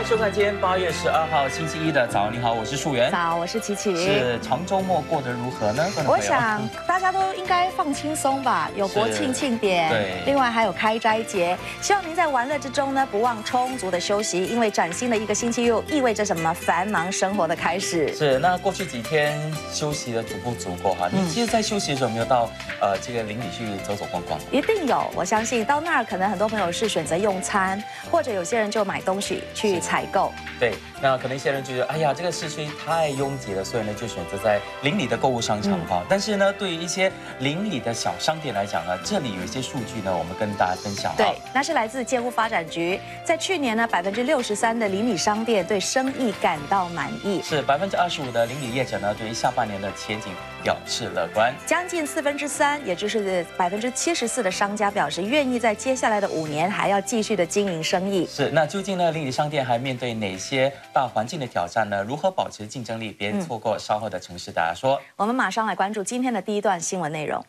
迎收看今天八月十二号星期一的早上。你好，我是树源。早，我是琪琪。是长周末过得如何呢？我想大家都应该放轻松吧，有国庆庆典，对，另外还有开斋节。希望您在玩乐之中呢，不忘充足的休息，因为崭新的一个星期又意味着什么？繁忙生活的开始。是，那过去几天休息的足不足够哈？你其实，在休息的时候，有没有到呃这个邻里去走走逛逛？一定有，我相信到那儿，可能很多朋友是选择用餐，或者有些人就买东西去采购。对，那可能一些人觉得，哎呀，这个市区太拥挤了，所以呢，就选择在邻里的购物商场哈。但是呢，对于一些邻里的小商店来讲呢，这里有一些数据呢，我们跟大家分享。对，那是来自建屋发展局，在去年呢，百分之六十三的邻里商店对生意感到满意。是百分之二十五的邻里业者呢，对于下半年的前景表示乐观。将近四分之三，也就是百分之七十四的商家表示愿意在接下来的五年还要继续的经营生意。是，那究竟呢，邻里商店还面对哪些？些大环境的挑战呢？如何保持竞争力？别错过稍后的城市大家说。我们马上来关注今天的第一段新闻内容。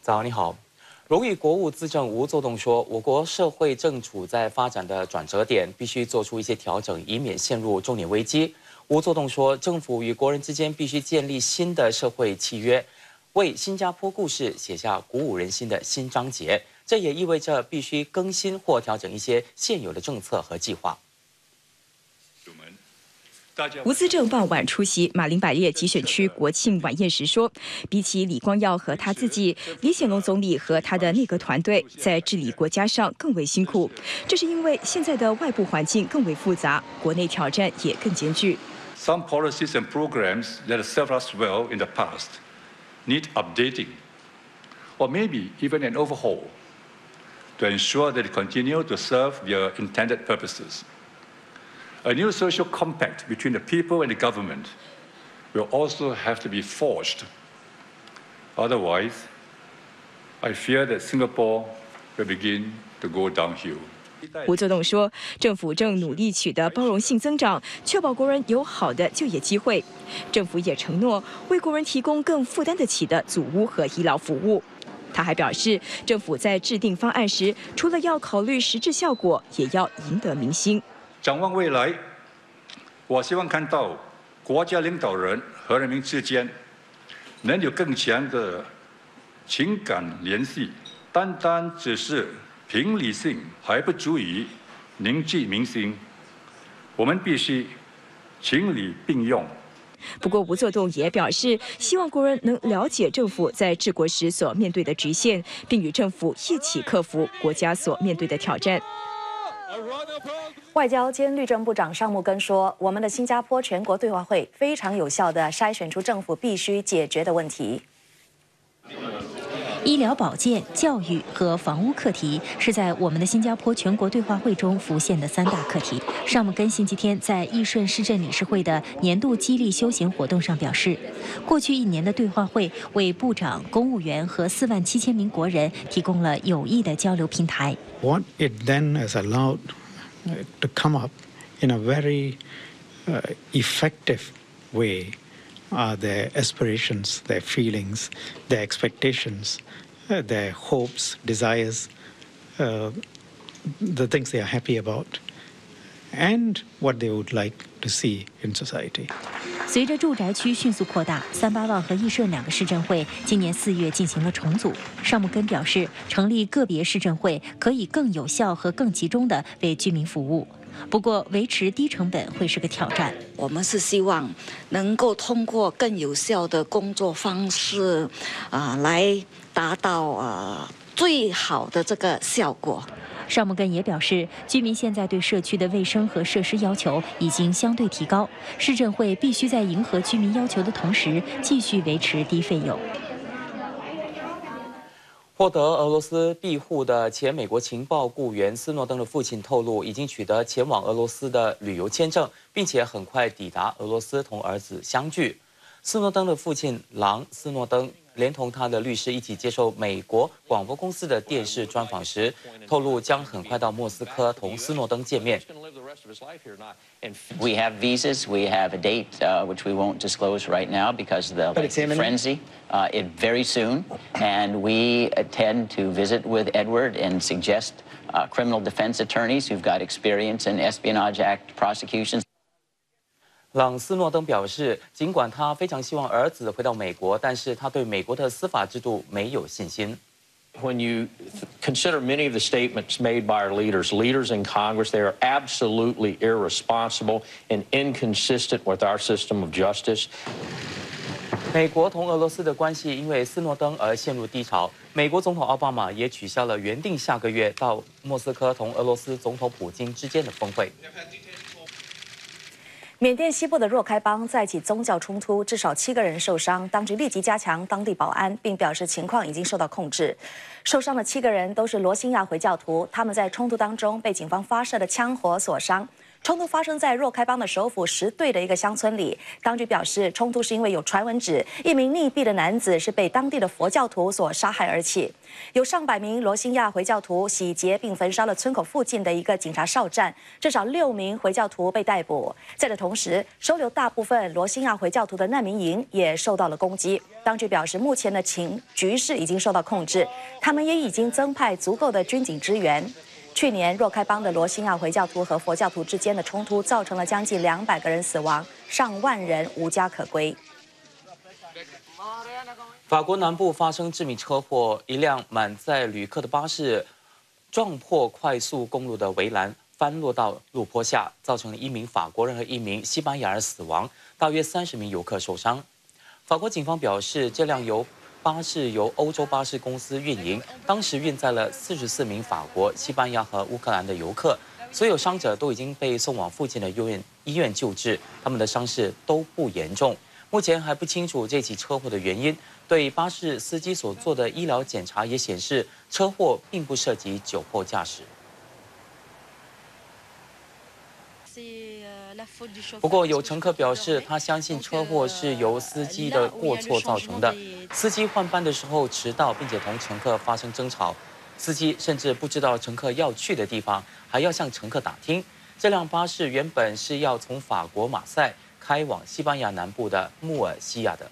早，你好。荣誉国务资政吴作栋说：“我国社会正处在发展的转折点，必须做出一些调整，以免陷入重点危机。”吴作栋说：“政府与国人之间必须建立新的社会契约。”为新加坡故事写下鼓舞人心的新章节，这也意味着必须更新或调整一些现有的政策和计划。吴思正傍晚出席马林百列集选区国庆晚宴时说：“比起李光耀和他自己，李显龙总理和他的内阁团队在治理国家上更为辛苦。这是因为现在的外部环境更为复杂，国内挑战也更艰巨。” Some policies and programs that served us well in the past. Need updating or maybe even an overhaul to ensure that they continue to serve their intended purposes. A new social compact between the people and the government will also have to be forged. Otherwise, I fear that Singapore will begin to go downhill. 吴作栋说，政府正努力取得包容性增长，确保国人有好的就业机会。政府也承诺为国人提供更负担得起的祖屋和医疗服务。他还表示，政府在制定方案时，除了要考虑实质效果，也要赢得民心。展望未来，我希望看到国家领导人和人民之间能有更强的情感联系，单单只是。凭理性还不足以凝聚民心，我们必须情理并用。不过，吴作栋也表示，希望国人能了解政府在治国时所面对的局限，并与政府一起克服国家所面对的挑战。外交兼律政部长尚木根说：“我们的新加坡全国对话会非常有效地筛选出政府必须解决的问题。”医疗保健、教育和房屋课题是在我们的新加坡全国对话会中浮现的三大课题。尚姆根星期天在义顺市政理事会的年度激励休闲活动上表示，过去一年的对话会为部长、公务员和四万七千名国人提供了有益的交流平台。What it then has allowed to come up in a very effective way. Are their aspirations, their feelings, their expectations, uh, their hopes, desires, uh, the things they are happy about, and what they would like to see in society. 随着住宅区迅速扩大，三八旺和义顺两个市政会今年四月进行了重组。尚木根表示，成立个别市政会可以更有效和更集中地为居民服务。不过，维持低成本会是个挑战。我们是希望能够通过更有效的工作方式，啊，来达到呃最好的这个效果。尚木根也表示，居民现在对社区的卫生和设施要求已经相对提高，市政会必须在迎合居民要求的同时，继续维持低费用。获得俄罗斯庇护的前美国情报雇员斯诺登的父亲透露，已经取得前往俄罗斯的旅游签证，并且很快抵达俄罗斯同儿子相聚。斯诺登的父亲朗·斯诺登连同他的律师一起接受美国广播公司的电视专访时，透露将很快到莫斯科同斯诺登见面。 of his life here. Not and We have visas. We have a date uh, which we won't disclose right now because of the But it's imminent? frenzy. Uh, it very soon, and we intend to visit with Edward and suggest uh, criminal defense attorneys who've got experience in Espionage Act prosecutions. 朗斯诺登表示，尽管他非常希望儿子回到美国，但是他对美国的司法制度没有信心。when you consider many of the statements made by our leaders, leaders in Congress, they are absolutely irresponsible and inconsistent with our system of justice. 美国同俄罗斯的关系因为斯诺登而陷入低潮。美国总统奥巴马也取消了原定下个月到莫斯科同俄罗斯总统普京之间的峰会。缅甸西部的若开邦再起宗教冲突，至少七个人受伤，当局立即加强当地保安，并表示情况已经受到控制。受伤的七个人都是罗兴亚回教徒，他们在冲突当中被警方发射的枪火所伤。冲突发生在若开邦的首府什对的一个乡村里。当局表示，冲突是因为有传闻指一名溺毙的男子是被当地的佛教徒所杀害而起。有上百名罗兴亚回教徒洗劫并焚烧了村口附近的一个警察哨站，至少六名回教徒被逮捕。在这同时，收留大部分罗兴亚回教徒的难民营也受到了攻击。当局表示，目前的情局势已经受到控制，他们也已经增派足够的军警支援。去年，若开邦的罗兴亚回教徒和佛教徒之间的冲突，造成了将近两百个人死亡，上万人无家可归。法国南部发生致命车祸，一辆满载旅客的巴士撞破快速公路的围栏，翻落到路坡下，造成了一名法国人和一名西班牙人死亡，大约三十名游客受伤。法国警方表示，这辆由巴士由欧洲巴士公司运营，当时运载了四十四名法国、西班牙和乌克兰的游客，所有伤者都已经被送往附近的医院医院救治，他们的伤势都不严重。目前还不清楚这起车祸的原因。对巴士司机所做的医疗检查也显示，车祸并不涉及酒后驾驶。不过，有乘客表示，他相信车祸是由司机的过错造成的。司机换班的时候迟到，并且同乘客发生争吵，司机甚至不知道乘客要去的地方，还要向乘客打听。这辆巴士原本是要从法国马赛开往西班牙南部的穆尔西亚的。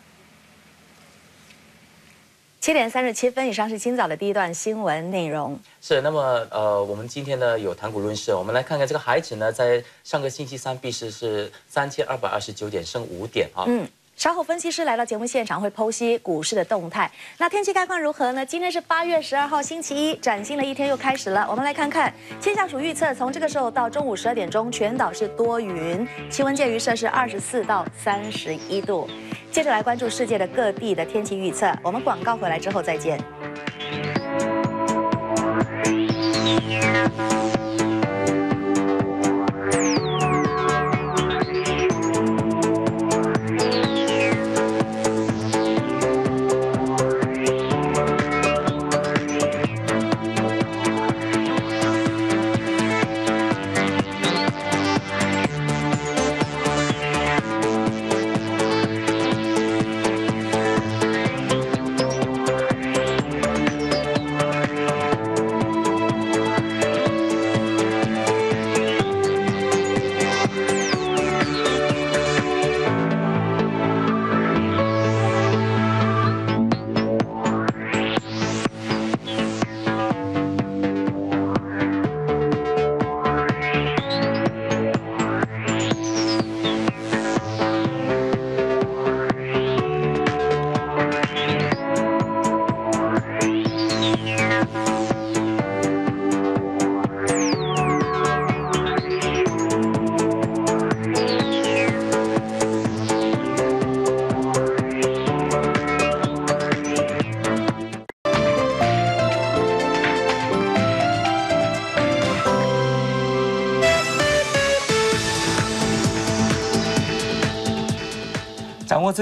七点三十七分，以上是今早的第一段新闻内容。是，那么呃，我们今天呢有谈股论市，我们来看看这个海指呢，在上个星期三闭市是三千二百二十九点，升五点啊。嗯。稍后分析师来到节目现场会剖析股市的动态。那天气概况如何呢？今天是八月十二号星期一，崭新的一天又开始了。我们来看看气象署预测，从这个时候到中午十二点钟，全岛是多云，气温介于摄氏二十四到三十一度。接着来关注世界的各地的天气预测。我们广告回来之后再见。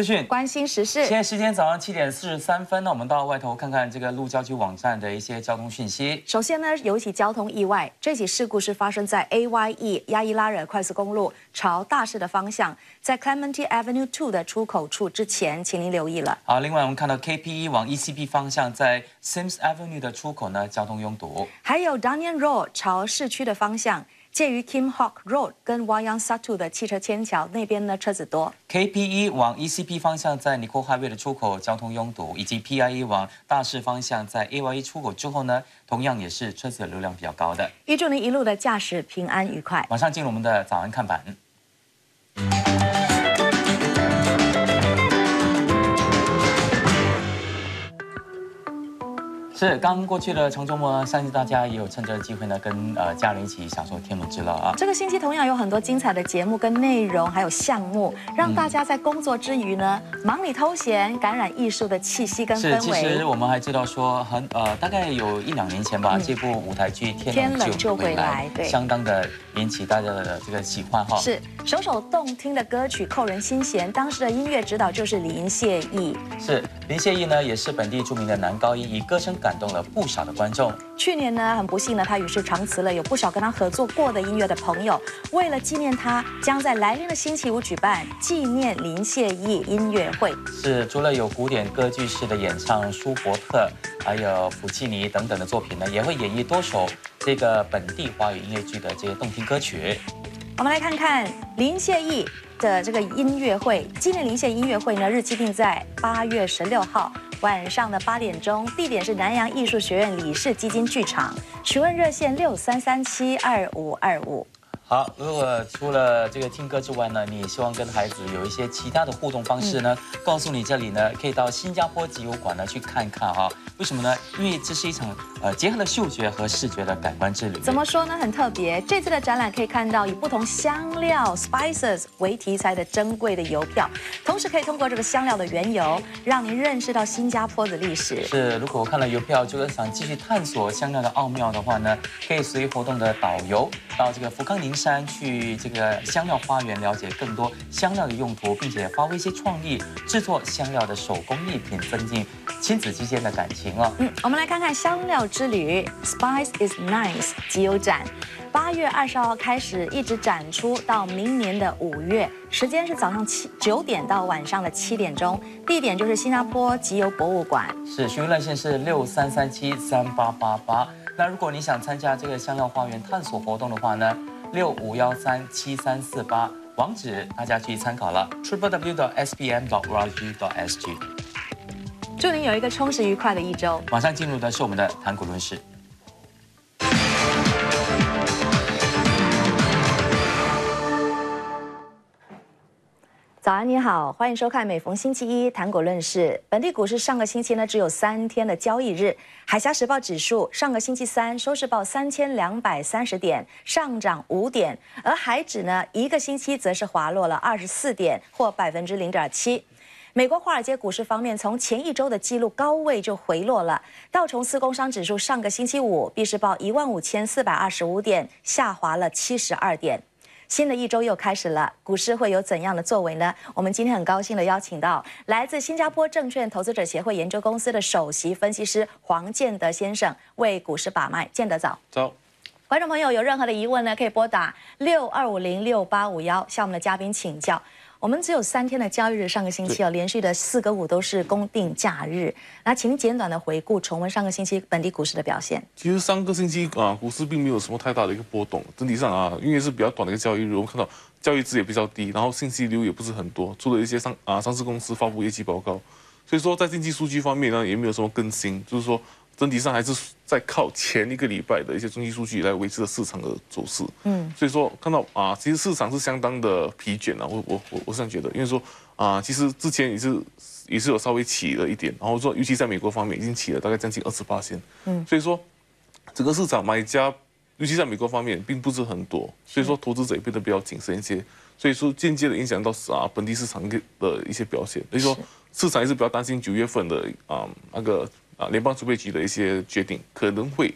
资讯，关心时事。现在时间早上七点四十三分，那我们到外头看看这个路交局网站的一些交通讯息。首先呢，有一起交通意外，这起事故是发生在 AYE 亚伊拉惹快速公路朝大市的方向，在 Clementi Avenue Two 的出口处之前，请您留意了。好，另外我们看到 KPE 往 ECP 方向，在 Sims Avenue 的出口呢，交通拥堵。还有 Dunion Road 朝市区的方向。介于 Kim Hawk Road 跟 Wayang Satu 的汽车天桥那边呢车子多。KPE 往 ECP 方向在 Nicole Highway 的出口交通拥堵，以及 PIE 往大市方向在 AYE 出口之后呢，同样也是车子的流量比较高的。预祝您一路的驾驶平安愉快。马上进入我们的早安看板。是刚过去的长周末，相信大家也有趁这个机会呢，跟呃家人一起享受天伦之乐啊。这个星期同样有很多精彩的节目跟内容，还有项目，让大家在工作之余呢，忙里偷闲，感染艺术的气息跟是，氛其实。我们还知道说很呃，大概有一两年前吧，这部舞台剧《天天冷冷就会就会来来》对相当的引起大家的这个喜欢哈。是首首动听的歌曲，扣人心弦。当时的音乐指导就是林谢义。是林谢义呢，也是本地著名的男高音，以歌声感动了不少的观众。去年呢，很不幸呢，他与世长辞了。有不少跟他合作过的音乐的朋友，为了纪念他，将在来年的星期五举办纪念林谢义音乐会。是除了有古典歌剧式的演唱舒伯特，还有普契尼等等的作品呢，也会演绎多首这个本地华语音乐剧的这些动听歌曲。我们来看看林谢义的这个音乐会，今年林谢音乐会呢，日期定在八月十六号晚上的八点钟，地点是南洋艺术学院李氏基金剧场，询问热线六三三七二五二五。好，如果除了这个听歌之外呢，你也希望跟孩子有一些其他的互动方式呢？告诉你这里呢，可以到新加坡集邮馆呢去看看哈、为什么呢？因为这是一场呃结合了嗅觉和视觉的感官之旅。怎么说呢？很特别。这次的展览可以看到以不同香料 （spices） 为题材的珍贵的邮票，同时可以通过这个香料的缘由，让您认识到新加坡的历史。是，如果我看了邮票，就是想继续探索香料的奥妙的话呢，可以随活动的导游到这个福康宁山去这个香料花园，了解更多香料的用途，并且发挥一些创意，制作香料的手工艺品，增进亲子之间的感情哦。嗯，我们来看看香料之旅 （Spice is Nice） 集邮展，八月二十号开始，一直展出到明年的五月，时间是早上七九点到晚上的七点钟，地点就是新加坡集邮博物馆。是，询问热线是六三三七三八八八。那如果你想参加这个香料花园探索活动的话呢，六五幺三七三四八，网址大家去参考了，triple 祝您有一个充实愉快的一周。马上进入的是我们的谈股论事。早安，你好，欢迎收看每逢星期一谈股论事。本地股市上个星期呢只有三天的交易日，海峡时报指数上个星期三收市报三千两百三十点，上涨五点，而海指呢一个星期则是滑落了二十四点，或百分之零点七。美国华尔街股市方面，从前一周的纪录高位就回落了。道琼斯工商指数上个星期五必是报一万五千四百二十五点，下滑了七十二点。新的一周又开始了，股市会有怎样的作为呢？我们今天很高兴的邀请到来自新加坡证券投资者协会研究公司的首席分析师黄建德先生为股市把脉。建德早。早。观众朋友有任何的疑问呢，可以拨打六二五零六八五幺向我们的嘉宾请教。我们只有三天的交易日，上个星期哦，连续的四个五都是公定假日。那请简短的回顾重温上个星期本地股市的表现。其实上个星期啊，股市并没有什么太大的一个波动，整体上啊，因为是比较短的一个交易日，我们看到交易值也比较低，然后信息流也不是很多，除了一些上啊上市公司发布业绩报告，所以说在经济数据方面呢，也没有什么更新，就是说整体上还是在靠前一个礼拜的一些中期数据来维持着市场的走势。嗯，所以说看到啊，其实市场是相当的疲倦啊，我我我我是这样觉得，因为说啊，其实之前也是也是有稍微起了一点，然后说尤其在美国方面已经起了大概将近二十八线，嗯所以说整个市场买家，尤其在美国方面并不是很多，所以说投资者也变得比较谨慎一些，所以说间接的影响到啊本地市场的一些表现，所以说市场也是比较担心九月份的啊那个啊联邦储备局的一些决定可能会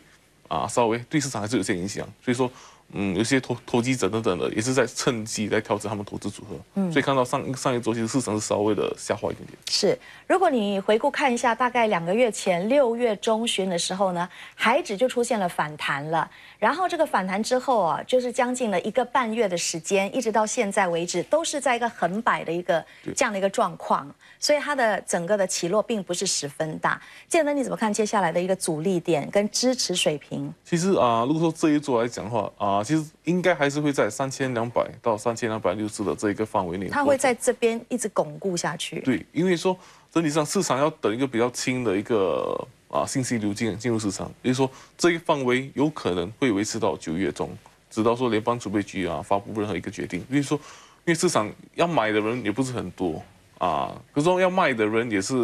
啊稍微对市场还是有些影响，所以说。嗯，有些投投机者等等的，也是在趁机来调整他们投资组合，嗯所以看到上上一周其实市场是稍微的下滑一点点。是，如果你回顾看一下，大概两个月前六月中旬的时候呢，海指就出现了反弹了。然后这个反弹之后啊，就是将近了一个半月的时间，一直到现在为止，都是在一个横摆的一个这样的一个状况。所以它的整个的起落并不是十分大。建德，你怎么看接下来的一个阻力点跟支持水平？其实啊、如果说这一周来讲的话啊、其实应该还是会在三千两百到三千两百六十的这一个范围内。它会在这边一直巩固下去。对，因为说整体上市场要等一个比较轻的一个啊信息流进进入市场，也就是说这一范围有可能会维持到九月中，直到说联邦储备局啊发布任何一个决定。因为说，因为市场要买的人也不是很多啊，可是说要卖的人也是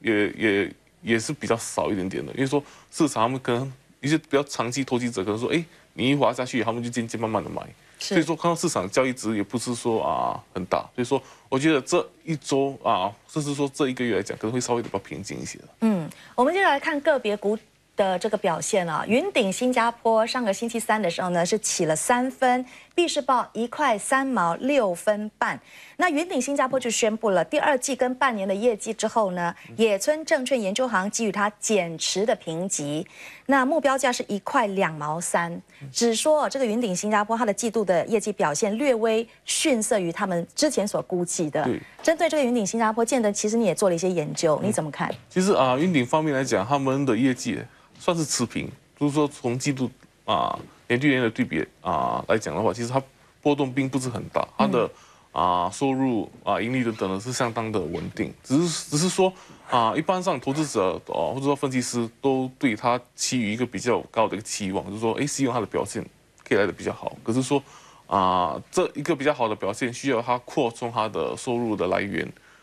也也也是比较少一点点的。因为说市场他们可能一些比较长期投机者可能说，哎。你一滑下去，他们就渐渐慢慢的买，所以说看到市场交易值也不是说啊很大，所以说我觉得这一周啊，甚至说这一个月来讲，可能会稍微比较平静一些嗯，我们接下来看个别股。的这个表现啊，云顶新加坡上个星期三的时候呢，是起了三分，币市报一块三毛六分半。那云顶新加坡就宣布了第二季跟半年的业绩之后呢，野村证券研究行给予它减持的评级，那目标价是一块两毛三，只说这个云顶新加坡它的季度的业绩表现略微逊色于他们之前所估计的。针对这个云顶新加坡，建德其实你也做了一些研究，你怎么看？其实啊，云顶方面来讲，他们的业绩。算是持平，就是说从季度啊年对年的对比啊来讲的话，其实它波动并不是很大，它的啊收入啊盈利等等的是相当的稳定，只是只是说啊一般上投资者哦或者说分析师都对它给予一个比较高的一个期望，就是说哎希望它的表现可以来的比较好，可是说啊这一个比较好的表现需要它扩充它的收入的来源，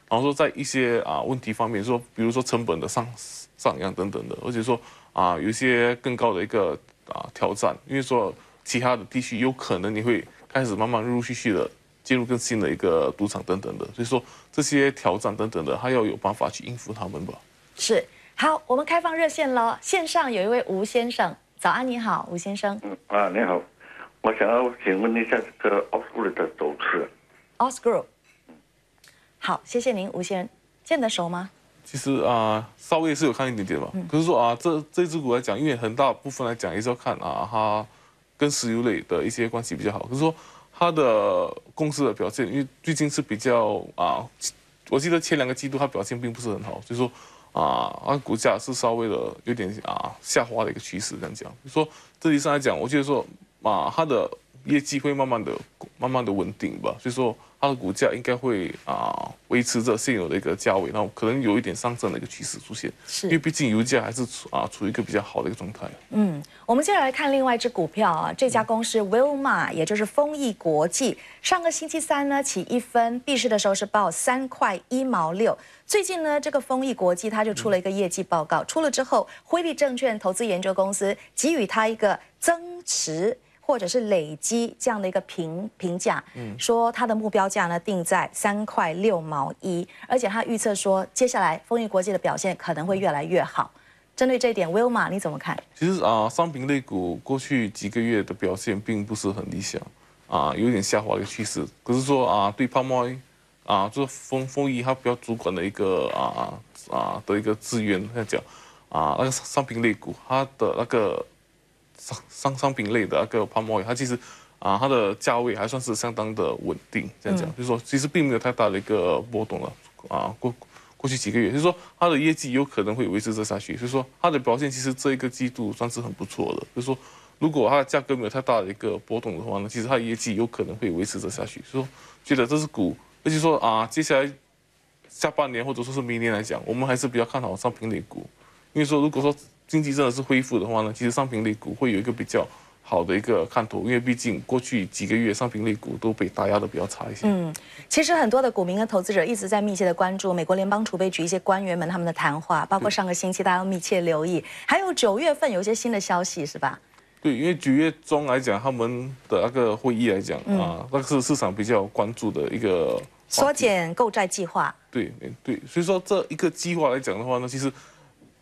然后说在一些啊问题方面说，比如说成本的上上扬等等的，而且说。啊，有一些更高的一个啊挑战，因为说其他的地区有可能你会开始慢慢陆陆续续的进入更新的一个赌场等等的，所以说这些挑战等等的，还要有办法去应付他们吧。是，好，我们开放热线喽，线上有一位吴先生，早安，你好，吴先生。嗯啊，你好，我想要请问一下这个 Oscar 的走势。Oscar，好，谢谢您，吴先生，见得熟吗？其实啊，稍微是有看一点点吧。可是说啊，这这只股来讲，因为很大部分来讲也是要看啊，它跟石油类的一些关系比较好。可是说它的公司的表现，因为最近是比较啊，我记得前两个季度它表现并不是很好，所以说啊，它股价是稍微的有点啊下滑的一个趋势这样讲。说这里上来讲，我觉得说啊，它的业绩会慢慢的、慢慢的稳定吧。所以说。它的股价应该会啊维持着现有的一个价位，然后可能有一点上升的一个趋势出现，是因为毕竟油价还是处啊处于一个比较好的一个状态。嗯，我们接下来看另外一只股票啊，这家公司 Wilma，也就是丰益国际，上个星期三呢起一分，闭市的时候是报三块一毛六。最近呢，这个丰益国际它就出了一个业绩报告，出了之后，辉利证券投资研究公司给予它一个增持。或者是累积这样的一个评评价，嗯，说它的目标价呢定在三块六毛一，而且他预测说接下来丰益国际的表现可能会越来越好。针对这一点，Wilma 你怎么看？其实啊，商品类股过去几个月的表现并不是很理想，啊，有点下滑的趋势。可是说啊，对泡沫啊，就是丰丰益它比较主管的一个啊啊的一个资源来讲，啊，那个商品类股它的那个。商商商品类的那个泡沫，它其实啊，它的价位还算是相当的稳定。这样讲，就是说其实并没有太大的一个波动了啊。过过去几个月，就是说它的业绩有可能会维持这下去。所以说它的表现其实这一个季度算是很不错的。就是说如果它的价格没有太大的一个波动的话呢，其实它的业绩有可能会维持这下去。所以说觉得这是股，而且说啊，接下来下半年或者说是明年来讲，我们还是比较看好商品类股，因为说如果说。经济真的是恢复的话呢，其实商品类股会有一个比较好的一个看头，因为毕竟过去几个月商品类股都被打压的比较差一些。嗯，其实很多的股民跟投资者一直在密切的关注美国联邦储备局一些官员们他们的谈话，包括上个星期大家要密切留意，还有九月份有一些新的消息是吧？对，因为九月中来讲，他们的那个会议来讲啊，那个是市场比较关注的一个缩减购债计划。对对，所以说这一个计划来讲的话呢，其实。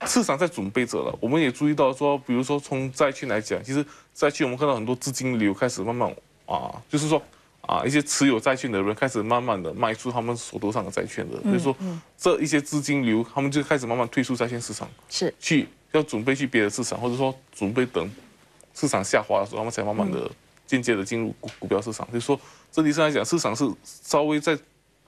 市场在准备着了，我们也注意到说，比如说从债券来讲，其实债券我们看到很多资金流开始慢慢啊，就是说啊，一些持有债券的人开始慢慢的卖出他们手头上的债券的，所以说这一些资金流，他们就开始慢慢退出债券市场，是去要准备去别的市场，或者说准备等市场下滑的时候，他们才慢慢的间接的进入股股票市场。所以说整体上来讲，市场是稍微在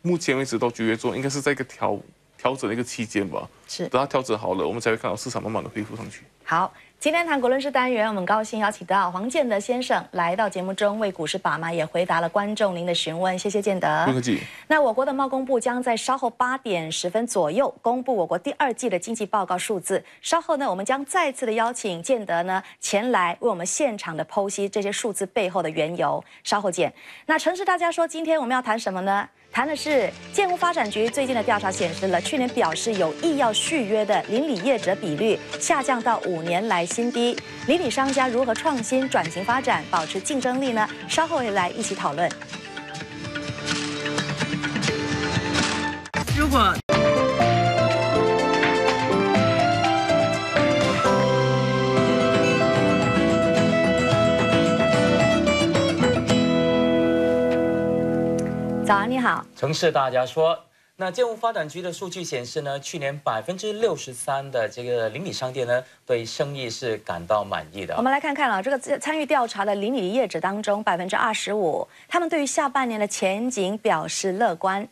目前为止到九月中，应该是在一个调调整的一个期间吧。是等它调整好了，我们才会看到市场慢慢的恢复上去。好。今天谈国论事单元，我们高兴邀请到黄建德先生来到节目中，为股市把脉，也回答了观众您的询问。谢谢建德。不客气。那我国的贸工部将在稍后八点十分左右公布我国第二季的经济报告数字。稍后呢，我们将再次的邀请建德呢前来为我们现场的剖析这些数字背后的缘由。稍后见。那诚实大家说，今天我们要谈什么呢？谈的是建屋发展局最近的调查显示了，去年表示有意要续约的邻里业者比率下降到五年来新低。邻里商家如何创新转型发展，保持竞争力呢？稍后会来一起讨论。如果。早安，你好。城市大家说，那建物发展局的数据显示呢，去年百分之六十三的这个邻里商店呢，对生意是感到满意的。我们来看看啊，这个参与调查的邻里业者当中，百分之二十五，他们对于下半年的前景表示乐观。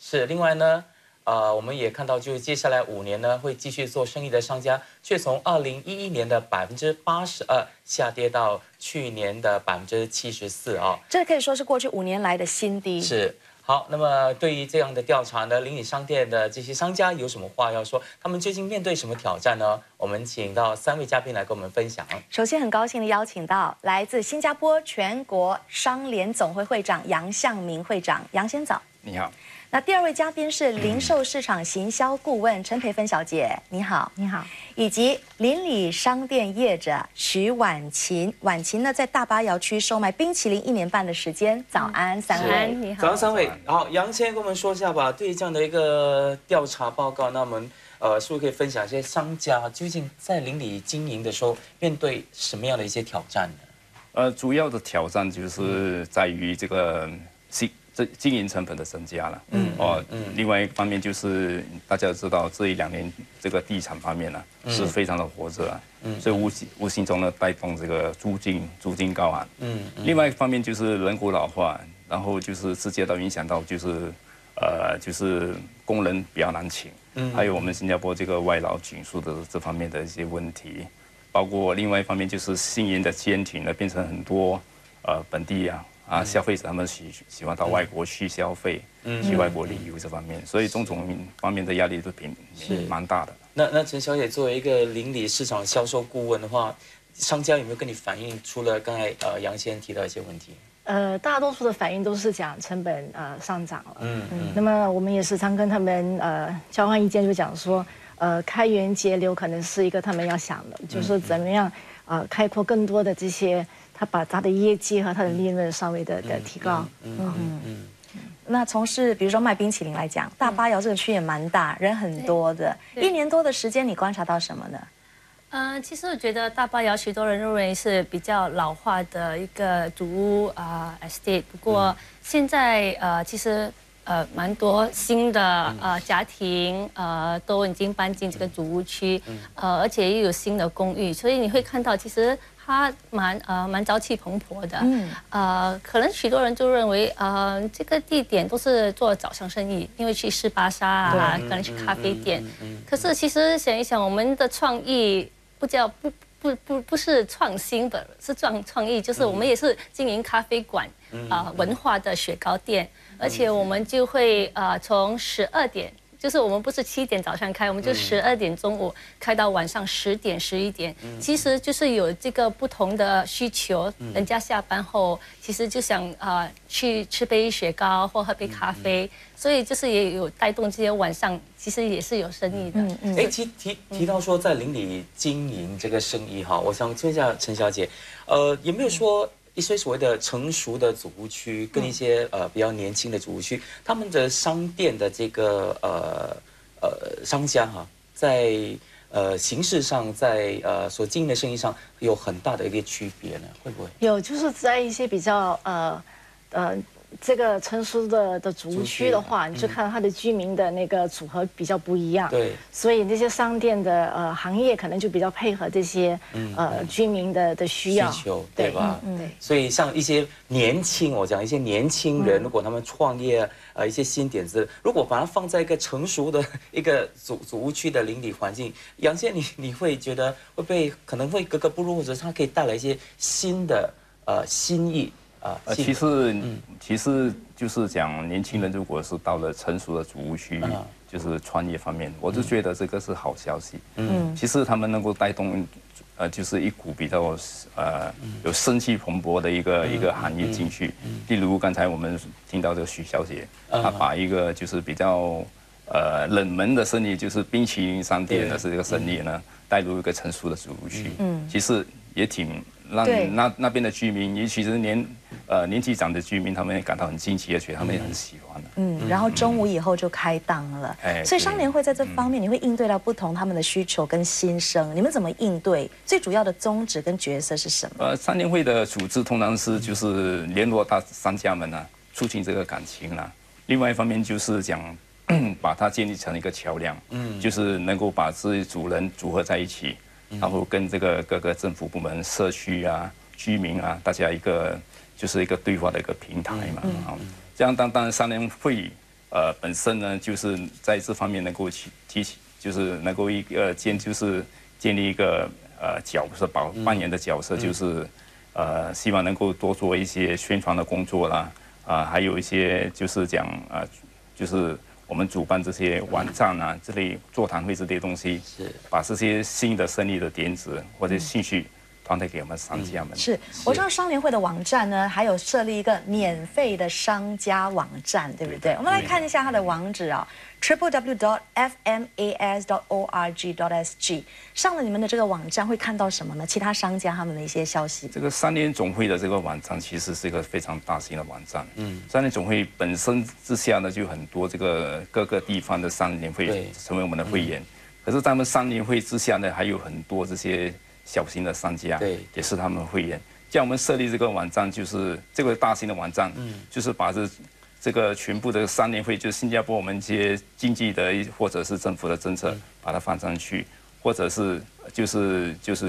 是，另外呢，呃，我们也看到，就是接下来五年呢，会继续做生意的商家，却从二零一一年的百分之八十二下跌到。去年的百分之七十四啊，这可以说是过去五年来的新低。是好，那么对于这样的调查呢，邻里商店的这些商家有什么话要说？他们究竟面对什么挑战呢？我们请到三位嘉宾来跟我们分享。首先，很高兴的邀请到来自新加坡全国商联总会会长杨向明会长，杨先早。你好。那第二位嘉宾是零售市场行销顾问陈培芬小姐，你好，你好，以及邻里商店业者徐婉琴，婉琴呢在大巴窑区售卖冰淇淋一年半的时间，早安，三位，你好，早安三位，好，杨先跟我们说一下吧，对于这样的一个调查报告，那我们呃是不是可以分享一些商家究竟在邻里经营的时候面对什么样的一些挑战呢？呃，主要的挑战就是在于这个经。这经营成本的增加了，嗯哦，嗯，另外一方面就是大家知道这一两年这个地产方面呢是非常的火热，嗯，所以无形无形中呢带动这个租金租金高昂，嗯，另外一方面就是人口老化，然后就是直接到影响到就是呃就是工人比较难请，嗯，还有我们新加坡这个外劳紧缩的这方面的一些问题，包括另外一方面就是新营的坚挺呢变成很多呃本地啊。啊，消费者他们喜喜欢到外国去消费，去外国旅游这方面，所以种种方面的压力都挺是蛮大的。那那陈小姐作为一个邻里市场销售顾问的话，商家有没有跟你反映？出了刚才呃杨先生提到一些问题，呃，大多数的反应都是讲成本呃上涨了。嗯嗯。那么我们也时常跟他们呃交换意见，就讲说呃开源节流可能是一个他们要想的，就是怎么样呃开阔更多的这些。他把他的业绩和他的利润稍微的的提高。嗯嗯嗯。那从事比如说卖冰淇淋来讲，大巴窑这个区也蛮大，人很多的。一年多的时间，你观察到什么呢？呃，其实我觉得大巴窑许多人认为是比较老化的一个主屋啊 estate。不过现在呃，其实呃蛮多新的呃家庭呃都已经搬进这个主屋区，呃而且又有新的公寓，所以你会看到其实。他蛮呃蛮朝气蓬勃的，嗯，呃，可能许多人就认为，呃，这个地点都是做早上生意，因为去试巴沙啊，可能去咖啡店，嗯，可是其实想一想，我们的创意不叫不不不不是创新的，是创创意，就是我们也是经营咖啡馆，啊，文化的雪糕店，而且我们就会呃从十二点。就是我们不是七点早上开，我们就十二点中午开到晚上十点十一点，其实就是有这个不同的需求。人家下班后其实就想啊去吃杯雪糕或喝杯咖啡，所以就是也有带动这些晚上其实也是有生意的。哎，提提提到说在邻里经营这个生意哈，我想问一下陈小姐，呃，有没有说？一些所谓的成熟的祖屋区，跟一些呃比较年轻的祖屋区，他们的商店的这个呃呃商家哈，在呃形式上，在呃所经营的生意上有很大的一个区别呢？会不会？有，就是在一些比较呃呃这个成熟的的族区的话，你就看到它的居民的那个组合比较不一样。对，所以那些商店的呃行业可能就比较配合这些呃居民的的需要，需求对吧？嗯，对。所以像一些年轻，我讲一些年轻人，如果他们创业，呃，一些新点子，如果把它放在一个成熟的一个祖祖屋区的邻里环境，杨先你你会觉得会不会可能会格格不入，或者它可以带来一些新的呃新意？呃，其实，其实就是讲年轻人，如果是到了成熟的主屋区，就是创业方面，我就觉得这个是好消息。嗯，其实他们能够带动，呃，就是一股比较呃有生气蓬勃的一个一个行业进去。例如刚才我们听到这个许小姐，她把一个就是比较呃冷门的生意，就是冰淇淋商店的这个生意呢，带入一个成熟的主屋区。嗯，其实也挺。让那那边的居民，也其是年呃年纪长的居民，他们也感到很惊奇，而且他们也很喜欢嗯，然后中午以后就开档了。哎，所以商联会在这方面，你会应对到不同他们的需求跟心声，你们怎么应对？最主要的宗旨跟角色是什么？呃，商联会的组织通常是就是联络大商家们啊，促进这个感情啦。另外一方面就是讲 把它建立成一个桥梁，嗯，就是能够把这些主人组合在一起。然后跟这个各个政府部门、社区啊、居民啊，大家一个就是一个对话的一个平台嘛。啊，这样当当然三联会呃本身呢，就是在这方面能够去提起，就是能够一个建就是建立一个呃角色，保扮演的角色，就是呃希望能够多做一些宣传的工作啦，啊，还有一些就是讲啊，就是。我们主办这些网站啊，这类座谈会这些东西，是把这些新的生意的点子或者兴趣。团队给我们商家们是，我知道商联会的网站呢，还有设立一个免费的商家网站，对不对？我们来看一下它的网址啊，triple w dot f m a s dot o r g dot s g。上了你们的这个网站会看到什么呢？其他商家他们的一些消息。这个三联总会的这个网站其实是一个非常大型的网站。嗯，三联总会本身之下呢，就很多这个各个地方的三联会成为我们的会员。可是他们三联会之下呢，还有很多这些。小型的商家，对，也是他们会员。叫我们设立这个网站，就是这个大型的网站，嗯，就是把这这个全部的三年会，就是新加坡我们一些经济的或者是政府的政策，把它放上去，或者是就是就是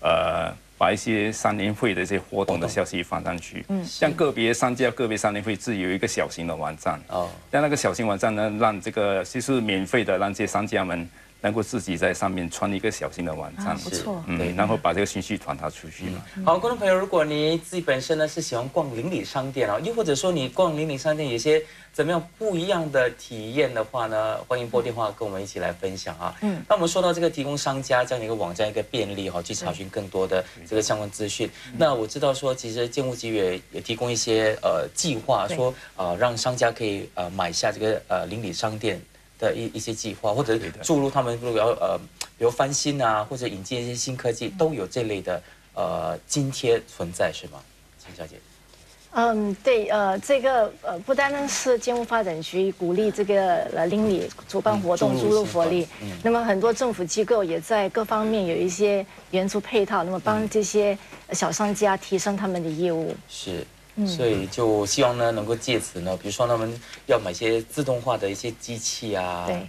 呃，把一些三年会的一些活动的消息放上去。嗯，像个别商家、个别三年会自己有一个小型的网站。哦，但那个小型网站呢，让这个就是免费的，让这些商家们。能够自己在上面创一个小型的网站，不错，对，然后把这个信息传达出去嘛。好，观众朋友，如果你自己本身呢是喜欢逛邻里商店啊，又或者说你逛邻里商店有些怎么样不一样的体验的话呢，欢迎拨电话跟我们一起来分享啊。嗯，那我们说到这个提供商家这样的一个网站一个便利哈，去查询更多的这个相关资讯。那我知道说，其实建物局也也提供一些呃计划，说呃让商家可以呃买下这个呃邻里商店。的一一些计划，或者注入他们如果要呃，比如翻新啊，或者引进一些新科技，都有这类的呃津贴存在，是吗，陈小姐？嗯，对，呃，这个呃，不单单是建物发展局鼓励这个呃邻里主办活动注入福利，那么很多政府机构也在各方面有一些援助配套，那么帮这些小商家提升他们的业务。是。所以就希望呢，能够借此呢，比如说他们要买些自动化的一些机器啊，对，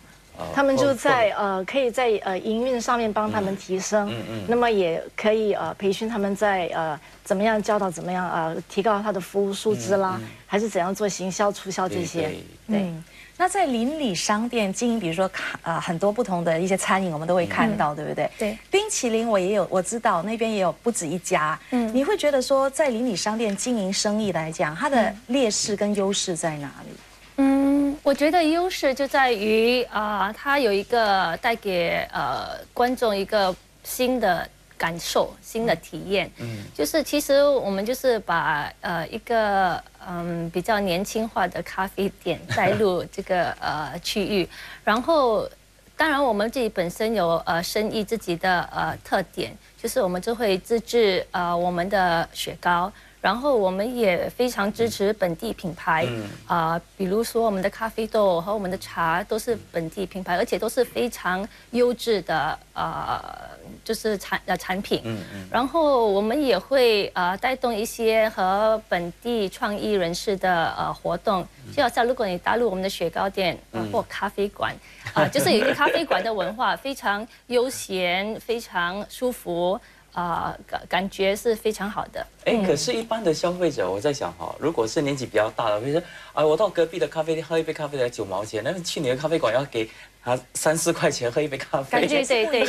他们就在呃，可以在呃营运上面帮他们提升，嗯嗯，那么也可以呃培训他们在呃怎么样教导怎么样啊，提高他的服务素质啦，还是怎样做行销促销这些，对。那在邻里商店经营，比如说看啊很多不同的一些餐饮，我们都会看到，对不对？对。冰淇淋我也有，我知道那边也有不止一家。嗯。你会觉得说，在邻里商店经营生意来讲，它的劣势跟优势在哪里？嗯，我觉得优势就在于啊，它有一个带给呃观众一个新的。感受新的体验，嗯，就是其实我们就是把呃一个嗯比较年轻化的咖啡店带入这个呃区域，然后当然我们自己本身有呃生意自己的呃特点，就是我们就会自制呃我们的雪糕。然后我们也非常支持本地品牌，啊，比如说我们的咖啡豆和我们的茶都是本地品牌，而且都是非常优质的，呃，就是产呃产品。嗯嗯。然后我们也会呃带动一些和本地创意人士的呃活动，就好像如果你打入我们的雪糕店或咖啡馆，啊，就是有一个咖啡馆的文化，非常悠闲，非常舒服。啊，感感觉是非常好的。哎，可是，一般的消费者，我在想哈，如果是年纪比较大的，比如说，啊，我到隔壁的咖啡店喝一杯咖啡才九毛钱，那去你的咖啡馆要给他三四块钱喝一杯咖啡，感觉对对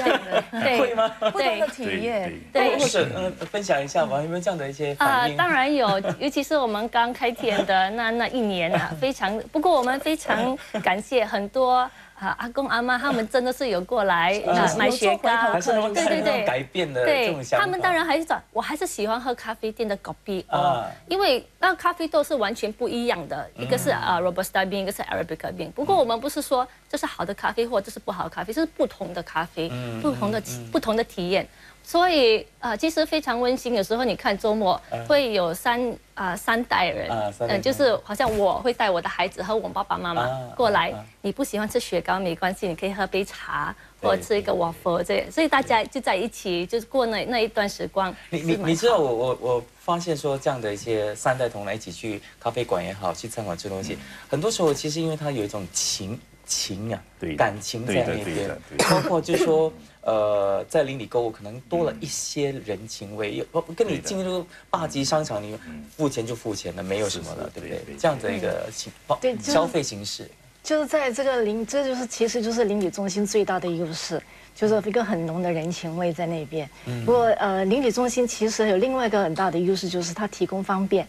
对，会吗？不同的体验，对，或者呃，分享一下吧，有没有这样的一些反应？当然有，尤其是我们刚开店的那那一年啊，非常。不过我们非常感谢很多。啊，阿公阿妈他们真的是有过来 啊买雪糕，对对对，改变的这种想法。他们当然还是找，我还是喜欢喝咖啡店的咖啡哦，因为那咖啡豆是完全不一样的，一个是啊 robusta bean，一个是 arabica bean。不过我们不是说这是好的咖啡或这是不好的咖啡，这是不同的咖啡，不同的不同的体验。所以啊，其实非常温馨。有时候你看周末会有三啊三代人，嗯，就是好像我会带我的孩子和我爸爸妈妈过来。你不喜欢吃雪糕没关系，你可以喝杯茶或者吃一个 waffle 这样。所以大家就在一起，就是过那那一段时光。你你你知道我我我发现说这样的一些三代同来一起去咖啡馆也好，去餐馆吃东西，很多时候其实因为它有一种情情啊，感情在那边，包括就是说。呃，在邻里购物可能多了一些人情味，不跟你进入霸级商场，你付钱就付钱了，没有什么了，对不对？这样的一个情对消费形式，就是在这个邻，这就是其实就是邻里中心最大的优势，就是一个很浓的人情味在那边。不过呃，邻里中心其实有另外一个很大的优势，就是它提供方便，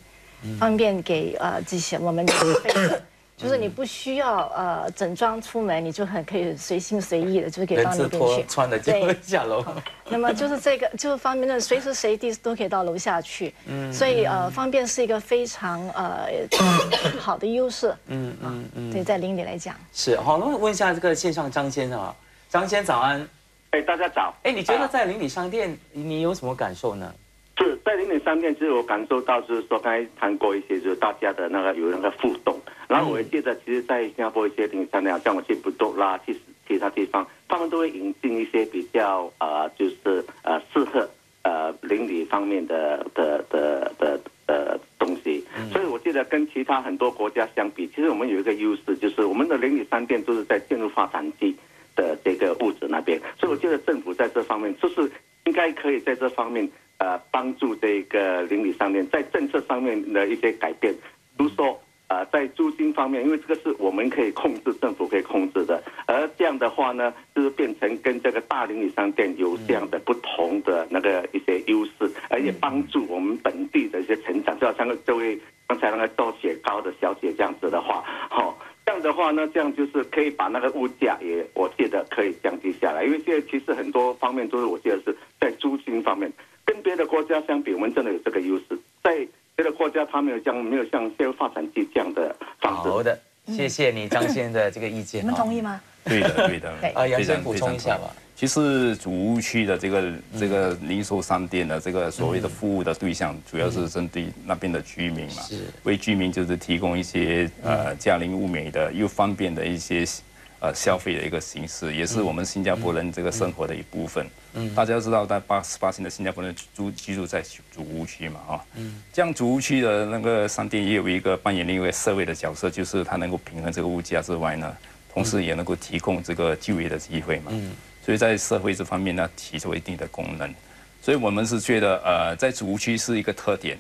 方便给呃这些我们的消费者。就是你不需要呃整装出门，你就很可以随心随意的，就是可以到那边去穿的就下楼。那么就是这个就是方便的，随时随地都可以到楼下去。嗯，所以呃方便是一个非常呃好的优势。嗯嗯嗯，对，在邻里来讲是好。那问一下这个线上张先生啊，张先早安。哎，大家早。哎，你觉得在邻里商店你有什么感受呢？在邻里商店，其实我感受到就是说刚才谈过一些，就是大家的那个有那个互动。然后我也记得，其实，在新加坡一些邻里商店，像我去不多啦，去其他地方，他们都会引进一些比较呃，就是呃适合呃邻里方面的的的的的东西。所以我记得跟其他很多国家相比，其实我们有一个优势，就是我们的邻里商店都是在进入发展期的这个物质那边。所以我觉得政府在这方面，就是应该可以在这方面呃帮助这个邻里商店在政策上面的一些改变，比如说。呃，在租金方面，因为这个是我们可以控制，政府可以控制的。而这样的话呢，就是变成跟这个大邻里商店有这样的不同的那个一些优势，而且帮助我们本地的一些成长。就好像这位刚才那个做雪糕的小姐这样子的话，好，这样的话呢，这样就是可以把那个物价也，我记得可以降低下来。因为现在其实很多方面都是，我记得是在租金方面，跟别的国家相比，我们真的有这个优势在。别的国家他没有像没有像社会发展地这样的方式。好的，谢谢你张先生的这个意见。你们同意吗？对的，对的。啊，杨先补充一下吧。其实主屋区的这个这个零售商店的这个所谓的服务的对象，主要是针对那边的居民嘛。是。为居民就是提供一些呃价廉物美的又方便的一些。呃，消费的一个形式，也是我们新加坡人这个生活的一部分。嗯，大家要知道，在八十八线的新加坡人住居住在主屋区嘛，啊，嗯，这样主屋区的那个商店也有一个扮演另一个社会的角色，就是它能够平衡这个物价之外呢，同时也能够提供这个就业的机会嘛。嗯，所以在社会这方面呢，起出一定的功能。所以我们是觉得，呃，在主屋区是一个特点。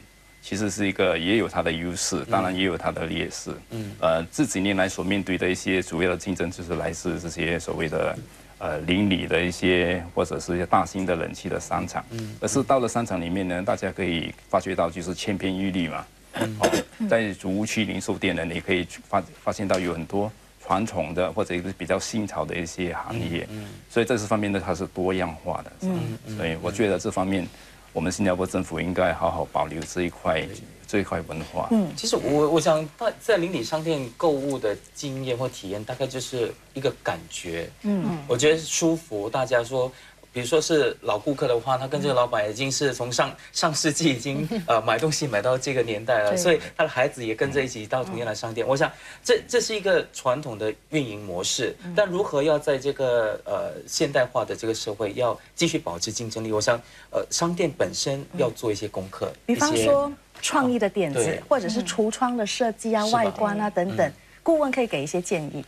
其实是一个也有它的优势，当然也有它的劣势。嗯，呃，这几年来所面对的一些主要的竞争，就是来自这些所谓的呃邻里的一些或者是一些大型的冷气的商场。嗯，而是到了商场里面呢，大家可以发觉到就是千篇一律嘛。嗯，在主屋区零售店呢，你可以发发现到有很多传统的或者一个比较新潮的一些行业。嗯，所以在这方面呢，它是多样化的。嗯，所以我觉得这方面。我们新加坡政府应该好好保留这一块这一块文化。嗯，其实我我想在在邻里商店购物的经验或体验，大概就是一个感觉。嗯，我觉得舒服。大家说。比如说是老顾客的话，他跟这个老板已经是从上上世纪已经 呃买东西买到这个年代了，所以他的孩子也跟着一起到同样的商店。我想这这是一个传统的运营模式，但如何要在这个呃现代化的这个社会要继续保持竞争力，我想呃商店本身要做一些功课，比方说创意的点子，或者是橱窗的设计啊、外观啊等等，顾问可以给一些建议。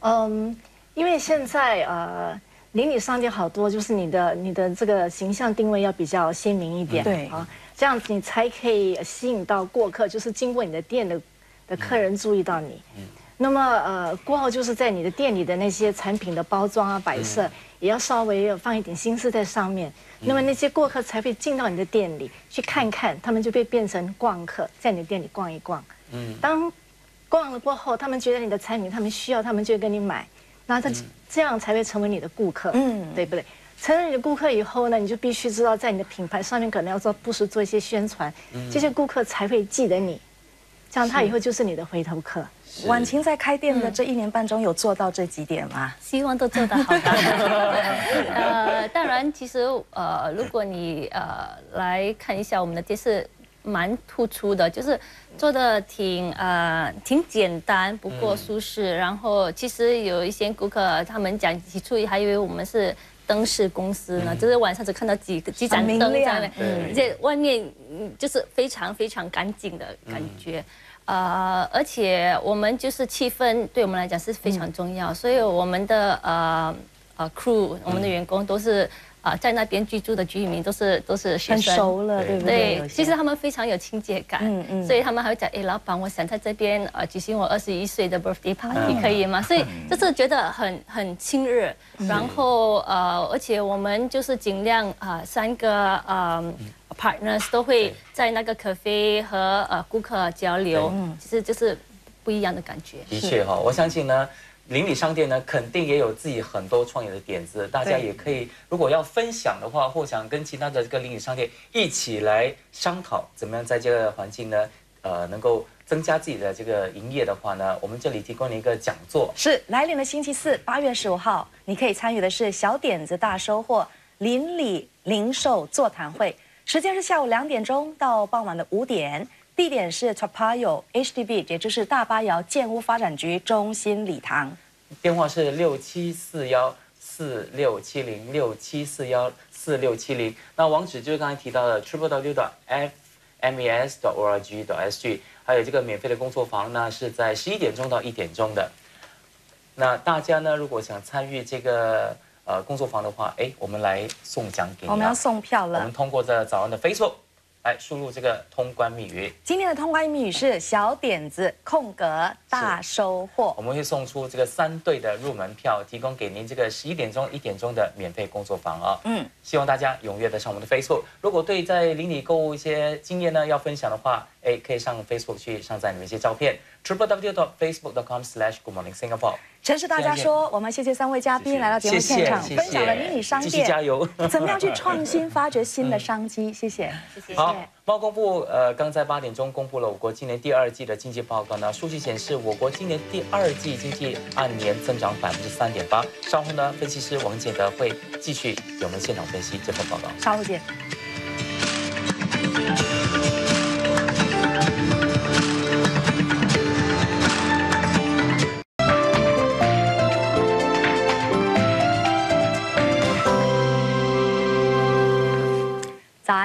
嗯，因为现在呃。邻里商店好多，就是你的你的这个形象定位要比较鲜明一点，对啊，这样子你才可以吸引到过客，就是经过你的店的的客人注意到你。嗯，那么呃过后就是在你的店里的那些产品的包装啊摆设，也要稍微放一点心思在上面。那么那些过客才会进到你的店里去看看，他们就被变成逛客，在你的店里逛一逛。嗯，当逛了过后，他们觉得你的产品他们需要，他们就跟你买。那他这样才会成为你的顾客，嗯，对不对？成为你的顾客以后呢，你就必须知道，在你的品牌上面可能要做不时做一些宣传，这些顾客才会记得你，这样他以后就是你的回头客。婉晴在开店的这一年半中有做到这几点吗？希望都做得好。呃，当然，其实呃，如果你呃来看一下我们的电视。蛮突出的，就是做的挺呃挺简单，不过舒适。然后其实有一些顾客他们讲起初还以为我们是灯饰公司呢，就是晚上只看到几个几盏灯这样的，而且外面就是非常非常干净的感觉。呃，而且我们就是气氛对我们来讲是非常重要，所以我们的呃呃 crew，我们的员工都是。啊，在那边居住的居民都是都是很熟了，对。不对？对，其实他们非常有亲切感，嗯嗯，所以他们还会讲，哎，老板，我想在这边呃举行我二十一岁的 birthday party，可以吗？所以就是觉得很很亲热，然后呃，而且我们就是尽量啊，三个呃 partners 都会在那个 cafe 和呃顾客交流，其实就是不一样的感觉。的确哈，我相信呢。邻里商店呢，肯定也有自己很多创业的点子，大家也可以，如果要分享的话，或想跟其他的这个邻里商店一起来商讨，怎么样在这个环境呢，呃，能够增加自己的这个营业的话呢，我们这里提供了一个讲座，是来临的星期四，八月十五号，你可以参与的是小点子大收获邻里零售座谈会，时间是下午两点钟到傍晚的五点。地点是 Topayo HDB，也就是大巴窑建屋发展局中心礼堂。电话是六七四幺四六七零六七四幺四六七零。那网址就是刚才提到的 triple w f m e s o r g s g。还有这个免费的工作坊呢，是在十一点钟到一点钟的。那大家呢，如果想参与这个呃工作坊的话，哎，我们来送奖给你。我们要送票了。我们通过这早安的 Facebook。来输入这个通关密语。今天的通关密语是小点子空格大收获。我们会送出这个三对的入门票，提供给您这个十一点钟一点钟的免费工作坊啊。嗯，希望大家踊跃的上我们的 Facebook。如果对在邻里购物一些经验呢要分享的话，哎，可以上 Facebook 去上载你们一些照片。Triple w dot facebook dot com slash good morning Singapore。城市大家说，我们谢谢三位嘉宾来到节目现场，分享了迷你商店，加油！怎么样去创新发掘新的商机？谢谢，谢谢。好，贸工部呃刚在八点钟公布了我国今年第二季的经济报告呢，数据显示我国今年第二季经济按年增长百分之三点八。稍后呢，分析师王建德会继续给我们现场分析这份报告。稍后见。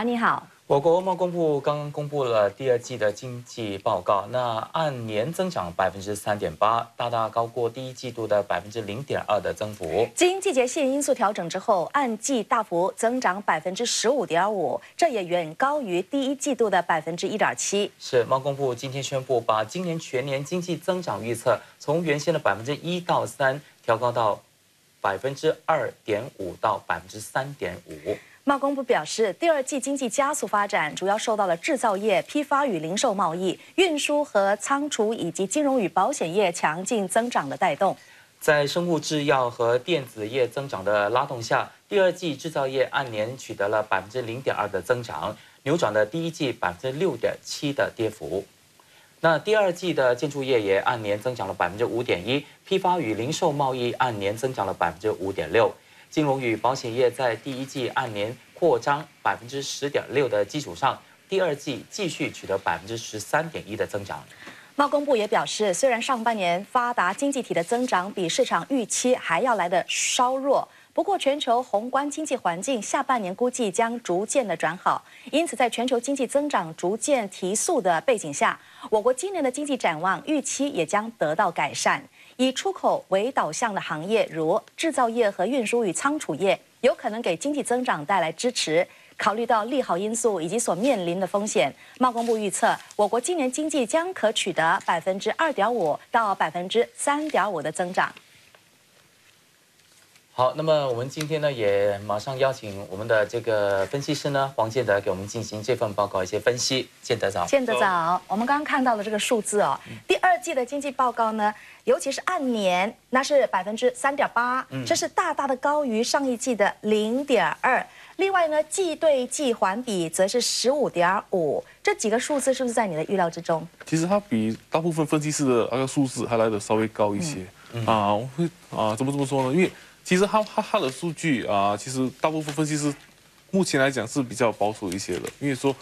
你好。我国贸工部刚刚公布了第二季的经济报告，那按年增长百分之三点八，大大高过第一季度的百分之零点二的增幅。经季节性因素调整之后，按季大幅增长百分之十五点五，这也远高于第一季度的百分之一点七。是贸工部今天宣布，把今年全年经济增长预测从原先的百分之一到三调高到百分之二点五到百分之三点五。贸工部表示，第二季经济加速发展，主要受到了制造业、批发与零售贸易、运输和仓储以及金融与保险业强劲增长的带动。在生物制药和电子业增长的拉动下，第二季制造业按年取得了百分之零点二的增长，扭转了第一季百分之六点七的跌幅。那第二季的建筑业也按年增长了百分之五点一，批发与零售贸易按年增长了百分之五点六。金融与保险业在第一季按年扩张百分之十点六的基础上，第二季继续取得百分之十三点一的增长。贸工部也表示，虽然上半年发达经济体的增长比市场预期还要来的稍弱。不过，全球宏观经济环境下半年估计将逐渐的转好，因此在全球经济增长逐渐提速的背景下，我国今年的经济展望预期也将得到改善。以出口为导向的行业，如制造业和运输与仓储业，有可能给经济增长带来支持。考虑到利好因素以及所面临的风险，贸工部预测，我国今年经济将可取得百分之二点五到百分之三点五的增长。好，那么我们今天呢，也马上邀请我们的这个分析师呢，黄建德给我们进行这份报告一些分析。建德早，建德早。我们刚刚看到了这个数字哦，第二季的经济报告呢，尤其是按年，那是百分之三点八，这是大大的高于上一季的零点二。另外呢，季对季环比则是十五点五，这几个数字是不是在你的预料之中？其实它比大部分分析师的那个数字还来的稍微高一些啊。我会啊，怎么这么说呢？因为其实他他他的数据啊，其实大部分分析师目前来讲是比较保守一些的，因为说，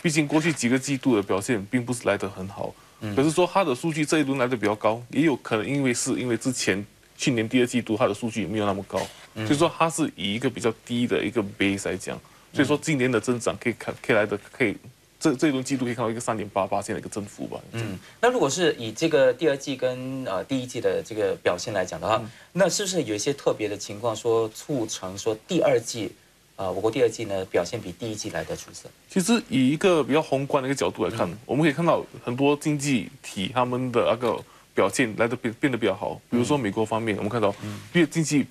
毕竟过去几个季度的表现并不是来得很好。嗯。可是说他的数据这一轮来的比较高，也有可能因为是因为之前去年第二季度他的数据没有那么高，所以说他是以一个比较低的一个 base 来讲，所以说今年的增长可以看可以来的可以。这这一轮季度可以看到一个三点八八线的一个增幅吧。嗯，那如果是以这个第二季跟呃第一季的这个表现来讲的话，那是不是有一些特别的情况说促成说第二季，啊，我国第二季呢表现比第一季来的出色？其实以一个比较宏观的一个角度来看，我们可以看到很多经济体他们的那个表现来的变变得比较好。比如说美国方面，我们看到因为经济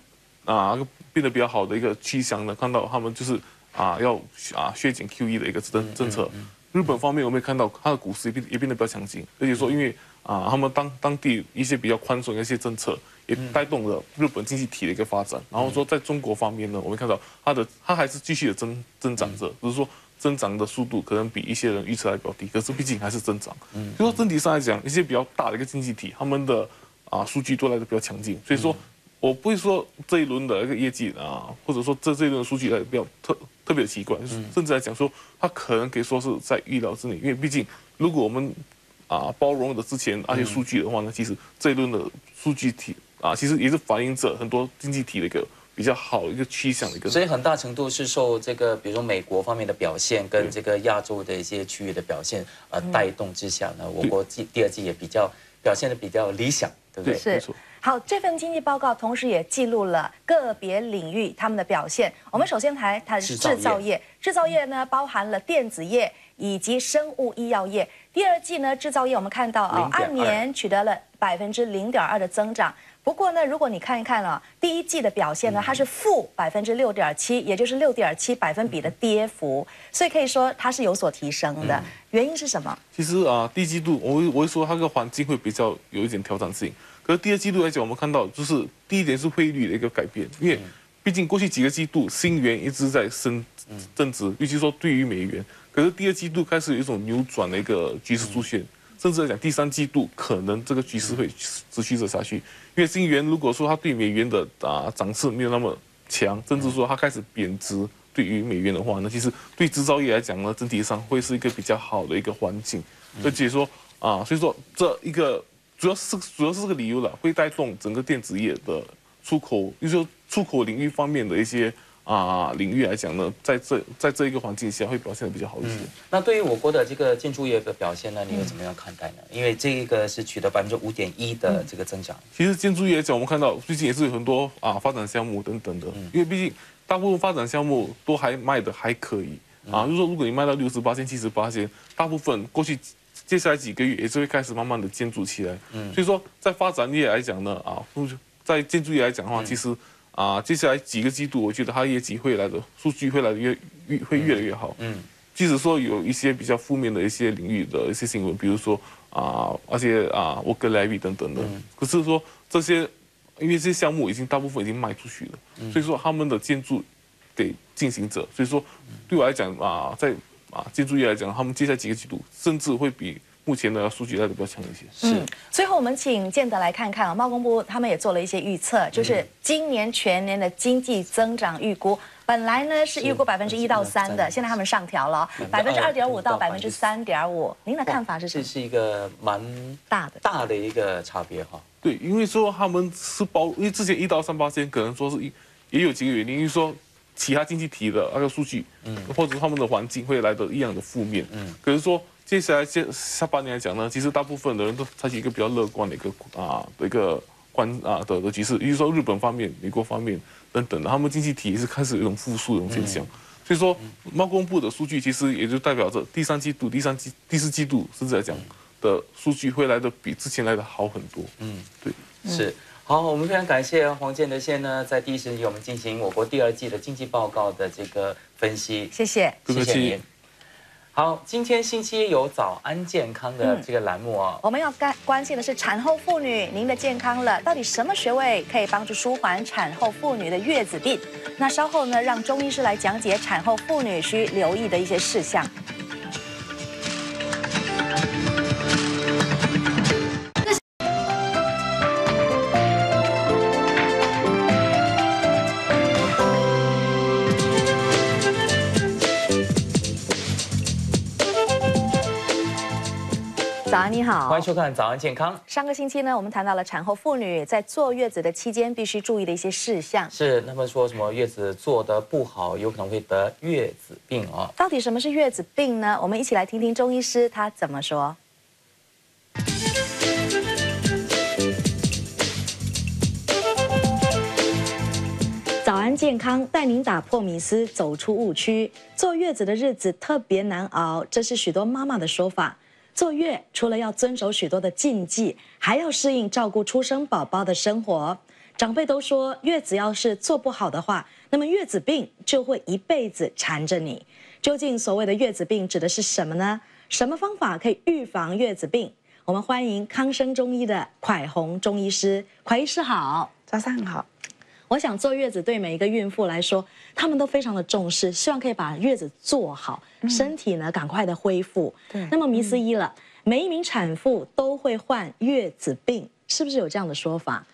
啊变得比较好的一个趋向呢，看到他们就是啊要啊削减 QE 的一个政政策。日本方面，我们也看到它的股市也变也变得比较强劲，而且说因为啊，他们当当地一些比较宽松的一些政策，也带动了日本经济体的一个发展。然后说在中国方面呢，我们看到它的它还是继续的增增长着，只是说增长的速度可能比一些人预测还比较低，可是毕竟还是增长。嗯就说整体上来讲，一些比较大的一个经济体，他们的啊数据都来的比较强劲，所以说。我不会说这一轮的一个业绩啊，或者说这这一轮的数据来比较特特别的奇怪，甚至来讲说，它可能可以说是在预料之内。因为毕竟，如果我们啊包容的之前那些数据的话呢，其实这一轮的数据体啊，其实也是反映着很多经济体的一个比较好一个趋向的一个。所以很大程度是受这个，比如说美国方面的表现跟这个亚洲的一些区域的表现呃带动之下呢，我国季第二季也比较表现的比较理想，对不对？是。好，这份经济报告同时也记录了个别领域他们的表现。我们首先谈谈制造业，制造业呢包含了电子业以及生物医药业。第二季呢，制造业我们看到啊，按年取得了百分之零点二的增长。不过呢，如果你看一看啊，第一季的表现呢，它是负百分之六点七，也就是六点七百分比的跌幅。所以可以说它是有所提升的。原因是什么？其实啊，第一季度我我会说它个环境会比较有一点挑战性。可是第二季度来讲，我们看到就是第一点是汇率的一个改变，因为毕竟过去几个季度新元一直在升增值，尤其说对于美元。可是第二季度开始有一种扭转的一个局势出现，甚至来讲第三季度可能这个局势会持续着下去。因为新元如果说它对美元的啊涨势没有那么强，甚至说它开始贬值对于美元的话，那其实对制造业来讲呢，整体上会是一个比较好的一个环境。而且说啊，所以说这一个。主要是主要是这个理由了，会带动整个电子业的出口，就是说出口领域方面的一些啊领域来讲呢，在这在这一个环境下会表现的比较好一些。那对于我国的这个建筑业的表现呢，你又怎么样看待呢？因为这一个是取得百分之五点一的这个增长。其实建筑业来讲，我们看到最近也是有很多啊发展项目等等的，因为毕竟大部分发展项目都还卖的还可以啊，就是说如果你卖到六十八千、七十八千，大部分过去。接下来几个月也是会开始慢慢的建筑起来，嗯，所以说在发展业来讲呢，啊，在建筑业来讲的话，其实啊，接下来几个季度，我觉得它业绩会来的数据会来的越越会越来越好，嗯，即使说有一些比较负面的一些领域的一些新闻，比如说啊，而且啊，沃格莱比等等的，可是说这些，因为这些项目已经大部分已经卖出去了，所以说他们的建筑给进行者，所以说对我来讲啊，在啊，建筑业来讲，他们接下来几个季度甚至会比目目前的数据来的比较强一些。是。最后我们请建德来看看啊，贸工部他们也做了一些预测，就是今年全年的经济增长预估，本来呢是预估百分之一到三的，现在他们上调了百分之二点五到百分之三点五。您的看法是什么？这是一个蛮大的大的一个差别哈。对，因为说他们是包，因为之前一到三八线可能说是一也有几个原因，因为说。其他经济体的那个数据，嗯，或者他们的环境会来的一样的负面，嗯，可是说接下来下下半年来讲呢，其实大部分的人都采取一个比较乐观的一个啊的一个观啊的的局势，比如说日本方面、美国方面等等的，他们经济体是开始有一种复苏的一种现象，所以说猫公布的数据其实也就代表着第三季度、第三季、第四季度甚至来讲的数据会来的比之前来的好很多，嗯，对，是。好，我们非常感谢黄建德先呢，在第一时间给我们进行我国第二季的经济报告的这个分析。谢谢，谢谢您。好，今天星期一有早安健康的这个栏目啊，我们要关关心的是产后妇女您的健康了，到底什么穴位可以帮助舒缓产后妇女的月子病？那稍后呢，让中医师来讲解产后妇女需留意的一些事项。你好，欢迎收看《早安健康》。上个星期呢，我们谈到了产后妇女在坐月子的期间必须注意的一些事项。是，那么说什么月子做得不好，有可能会得月子病啊？到底什么是月子病呢？我们一起来听听中医师他怎么说。早安健康带您打破迷思，走出误区。坐月子的日子特别难熬，这是许多妈妈的说法。坐月除了要遵守许多的禁忌，还要适应照顾出生宝宝的生活。长辈都说，月子要是做不好的话，那么月子病就会一辈子缠着你。究竟所谓的月子病指的是什么呢？什么方法可以预防月子病？我们欢迎康生中医的蒯红中医师，蒯医师好，早上好。我想坐月子对每一个孕妇来说，他们都非常的重视，希望可以把月子做好，身体呢赶快的恢复。对，那么迷思一了，每一名产妇都会患月子病，是不是有这样的说法？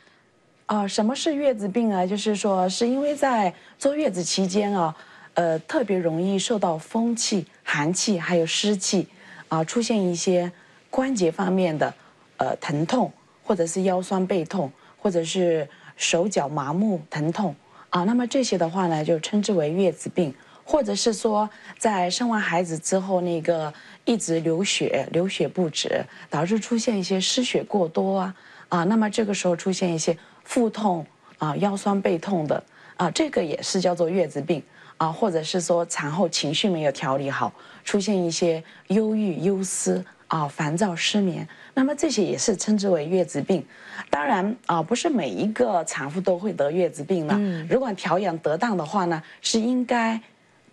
啊，什么是月子病啊？就是说，是因为在坐月子期间啊，呃，特别容易受到风气、寒气还有湿气，啊，出现一些关节方面的呃疼痛，或者是腰酸背痛，或者是。手脚麻木、疼痛。啊，那么这些的话呢，就称之为月子病，或者是说在生完孩子之后，那个一直流血、流血不止，导致出现一些失血过多啊。啊，那么这个时候出现一些腹痛啊、腰酸背痛的啊，这个也是叫做月子病。啊，或者是说产后情绪没有调理好，出现一些忧郁、忧思啊、烦躁、失眠。那么这些也是称之为月子病，当然啊，不是每一个产妇都会得月子病的。嗯。如果调养得当的话呢，是应该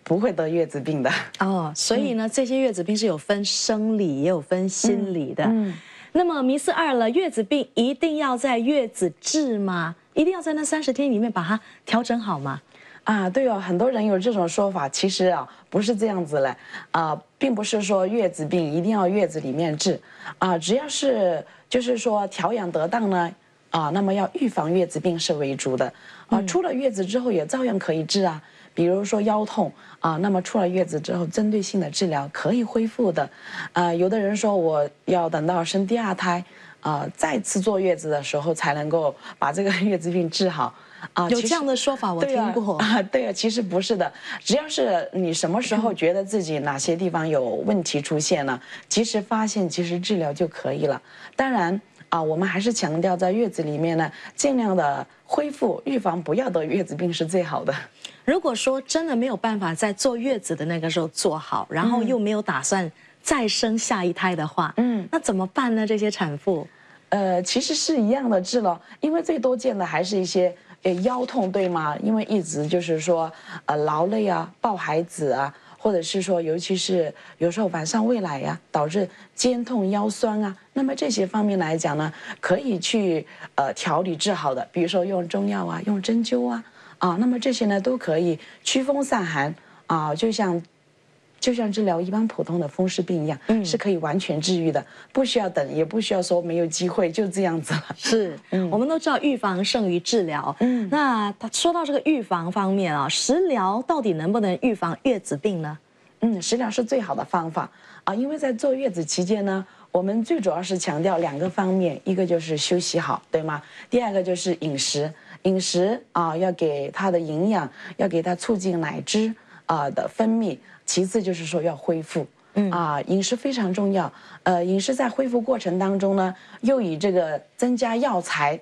不会得月子病的。哦，所以呢，这些月子病是有分生理也有分心理的。嗯，那么迷思二了，月子病一定要在月子治吗？一定要在那三十天里面把它调整好吗？啊，对哦，很多人有这种说法，其实啊不是这样子嘞，啊，并不是说月子病一定要月子里面治，啊，只要是就是说调养得当呢，啊，那么要预防月子病是为主的，啊，出了月子之后也照样可以治啊，比如说腰痛啊，那么出了月子之后针对性的治疗可以恢复的，啊，有的人说我要等到生第二胎，啊，再次坐月子的时候才能够把这个 月子病治好。啊，有这样的说法，我听过啊。对啊，其实不是的，只要是你什么时候觉得自己哪些地方有问题出现了，及时发现，及时治疗就可以了。当然啊，我们还是强调在月子里面呢，尽量的恢复，预防不要得月子病是最好的。如果说真的没有办法在坐月子的那个时候做好，然后又没有打算再生下一胎的话，嗯，那怎么办呢？这些产妇，呃，其实是一样的治了，因为最多见的还是一些。呃，腰痛对吗？因为一直就是说，呃，劳累啊，抱孩子啊，或者是说，尤其是有时候晚上喂奶呀，导致肩痛腰酸啊。那么这些方面来讲呢，可以去呃调理治好的，比如说用中药啊，用针灸啊，啊，那么这些呢都可以驱风散寒啊，就像。就像治疗一般普通的风湿病一样，是可以完全治愈的，不需要等，也不需要说没有机会，就这样子了。是，我们都知道预防胜于治疗。嗯，那他说到这个预防方面啊，食疗到底能不能预防月子病呢？嗯，食疗是最好的方法啊，因为在坐月子期间呢，我们最主要是强调两个方面，一个就是休息好，对吗？第二个就是饮食，饮食啊要给它的营养，要给它促进奶汁啊的分泌。其次就是说要恢复，嗯啊，饮食非常重要。呃，饮食在恢复过程当中呢，又以这个增加药材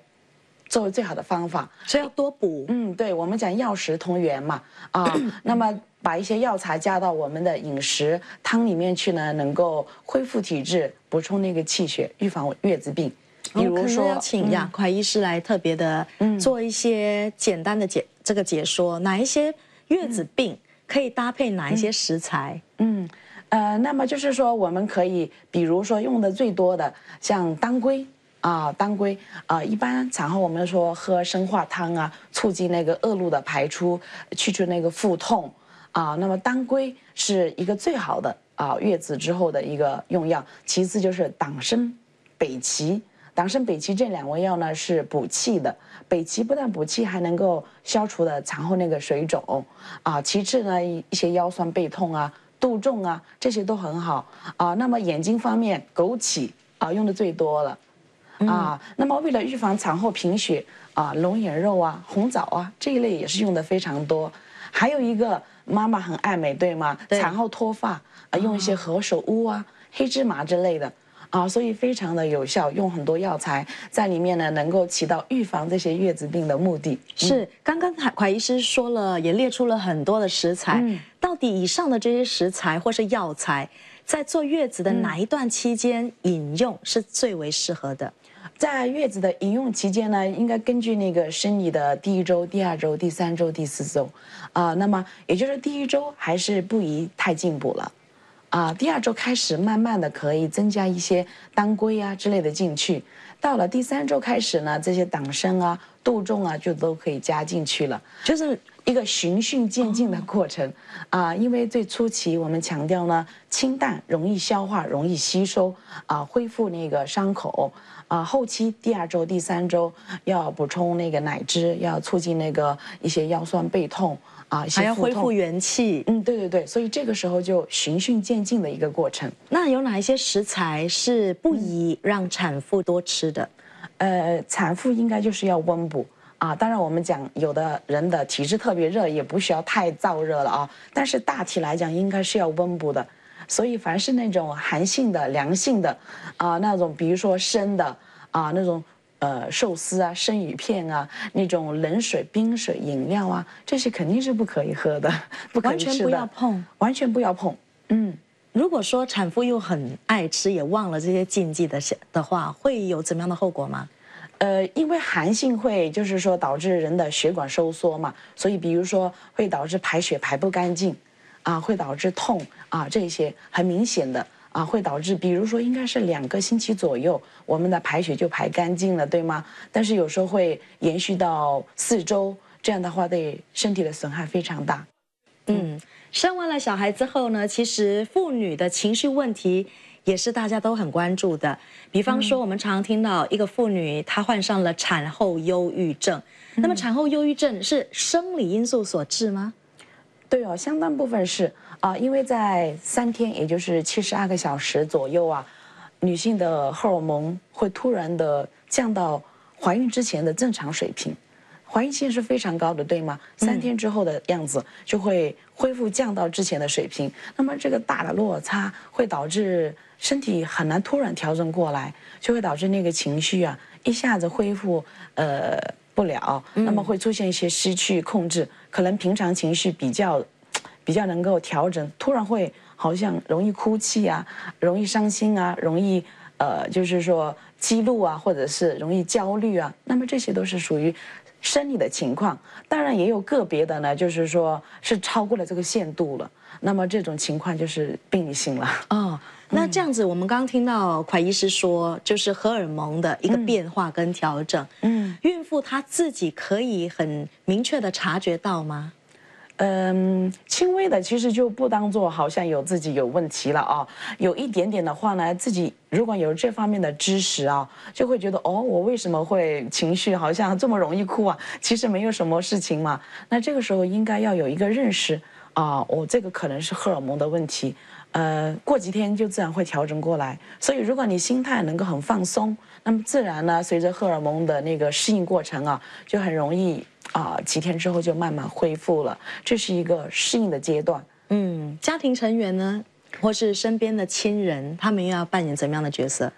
作为最好的方法，所以要多补。嗯，对，我们讲药食同源嘛，啊，那么把一些药材加到我们的饮食汤里面去呢，能够恢复体质，补充那个气血，预防月子病。比如说，要请杨快医师来特别的做一些简单的解这个解说，哪一些月子病？可以搭配哪一些食材？嗯，呃，那么就是说，我们可以，比如说用的最多的，像当归啊，当归啊，一般产后我们说喝生化汤啊，促进那个恶露的排出，去除那个腹痛啊。那么当归是一个最好的啊，月子之后的一个用药。其次就是党参、北芪。党参、北芪这两味药呢是补气的，北芪不但补气，还能够消除的产后那个水肿啊。其次呢，一些腰酸背痛啊、肚重啊，这些都很好啊。那么眼睛方面，枸杞啊用的最多了啊。那么为了预防产后贫血啊，龙眼肉啊、红枣啊这一类也是用的非常多。还有一个妈妈很爱美，对吗？产后脱发啊，用一些何首乌啊、黑芝麻之类的。啊，所以非常的有效，用很多药材在里面呢，能够起到预防这些月子病的目的。是，刚刚海怀医师说了，也列出了很多的食材。嗯到底以上的这些食材或是药材，在坐月子的哪一段期间饮用是最为适合的？在月子的饮用期间呢，应该根据那个生理的第一周、第二周、第三周、第四周，啊，那么也就是第一周还是不宜太进补了。啊，第二周开始慢慢的可以增加一些当归啊之类的进去，到了第三周开始呢，这些党参啊、杜仲啊就都可以加进去了，就是一个循序渐进的过程啊。因为最初期我们强调呢，清淡容易消化、容易吸收啊，恢复那个伤口啊。后期第二周、第三周要补充那个奶汁，要促进那个一些腰酸背痛。啊，还要恢复元气。嗯，对对对，所以这个时候就循序渐进的一个过程。那有哪一些食材是不宜让产妇多吃的？呃，产妇应该就是要温补啊。当然，我们讲有的人的体质特别热，也不需要太燥热了啊。但是大体来讲，应该是要温补的。所以凡是那种寒性的、凉性的啊，那种比如说生的啊，那种。呃，寿司啊，生鱼片啊，那种冷水、冰水饮料啊，这些肯定是不可以喝的，不可以吃的。完全不要碰，完全不要碰。嗯，如果说产妇又很爱吃，也忘了这些禁忌的的话，会有怎么样的后果吗？呃，因为寒性会就是说导致人的血管收缩嘛，所以比如说会导致排血排不干净，啊，会导致痛啊，这些很明显的。啊，会导致，比如说，应该是两个星期左右，我们的排血就排干净了，对吗？但是有时候会延续到四周，这样的话对身体的损害非常大。嗯，生完了小孩之后呢，其实妇女的情绪问题也是大家都很关注的。比方说，我们常常听到一个妇女她患上了产后忧郁症，那么产后忧郁症是生理因素所致吗？对哦，相当部分是。啊，因为在三天，也就是七十二个小时左右啊，女性的荷尔蒙会突然的降到怀孕之前的正常水平，怀孕线是非常高的，对吗？三天之后的样子就会恢复降到之前的水平。那么这个大的落差会导致身体很难突然调整过来，就会导致那个情绪啊一下子恢复呃不了，那么会出现一些失去控制，可能平常情绪比较。比较能够调整，突然会好像容易哭泣啊，容易伤心啊，容易呃，就是说激怒啊，或者是容易焦虑啊，那么这些都是属于生理的情况。当然也有个别的呢，就是说是超过了这个限度了，那么这种情况就是病理性了。哦，那这样子，我们刚刚听到蒯医师说，就是荷尔蒙的一个变化跟调整。嗯，孕妇她自己可以很明确的察觉到吗？嗯，轻微的其实就不当做好像有自己有问题了啊。有一点点的话呢，自己如果有这方面的知识啊，就会觉得哦，我为什么会情绪好像这么容易哭啊？其实没有什么事情嘛。那这个时候应该要有一个认识啊，我这个可能是荷尔蒙的问题。呃，过几天就自然会调整过来。所以如果你心态能够很放松，那么自然呢，随着荷尔蒙的那个适应过程啊，就很容易。啊，几天之后就慢慢恢复了，这是一个适应的阶段。嗯，家庭成员呢，或是身边的亲人，他们又要扮演怎么样的角色？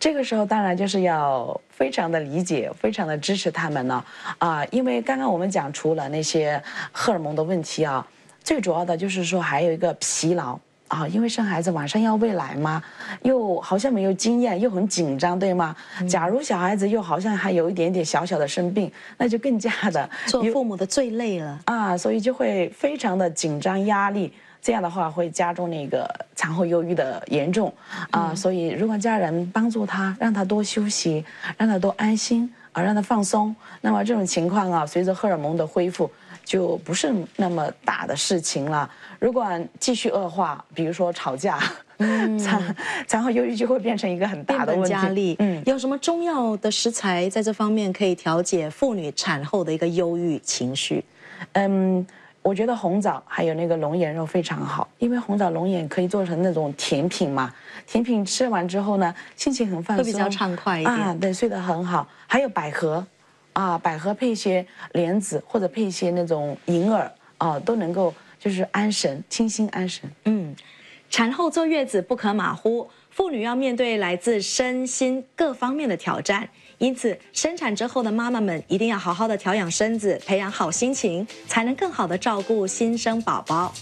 这个时候当然就是要非常的理解，非常的支持他们了。啊，因为刚刚我们讲除了那些荷尔蒙的问题啊，最主要的就是说还有一个疲劳。啊，因为生孩子晚上要喂奶嘛，又好像没有经验，又很紧张，对吗？假如小孩子又好像还有一点点小小的生病，那就更加的 做父母的最累了啊，所以就会非常的紧张压力，这样的话会加重那个产后忧郁的严重啊。所以如果家人帮助他，让他多休息，让他多安心啊，让他放松，那么这种情况啊，随着荷尔蒙的恢复。就不是那么大的事情了。如果继续恶化，比如说吵架，产产后忧郁就会变成一个很大的问题。嗯，有什么中药的食材在这方面可以调节妇女产后的一个忧郁情绪？嗯，我觉得红枣还有那个龙眼肉非常好，因为红枣龙眼可以做成那种甜品嘛。甜品吃完之后呢，心情很放松，会比较畅快一点。啊，对，睡得很好。还有百合。啊，百合配一些莲子，或者配一些那种银耳啊，都能够就是安神、清心安神。嗯，产后坐月子不可马虎，妇女要面对来自身心各方面的挑战，因此生产之后的妈妈们一定要好好的调养身子，培养好心情，才能更好的照顾新生宝宝。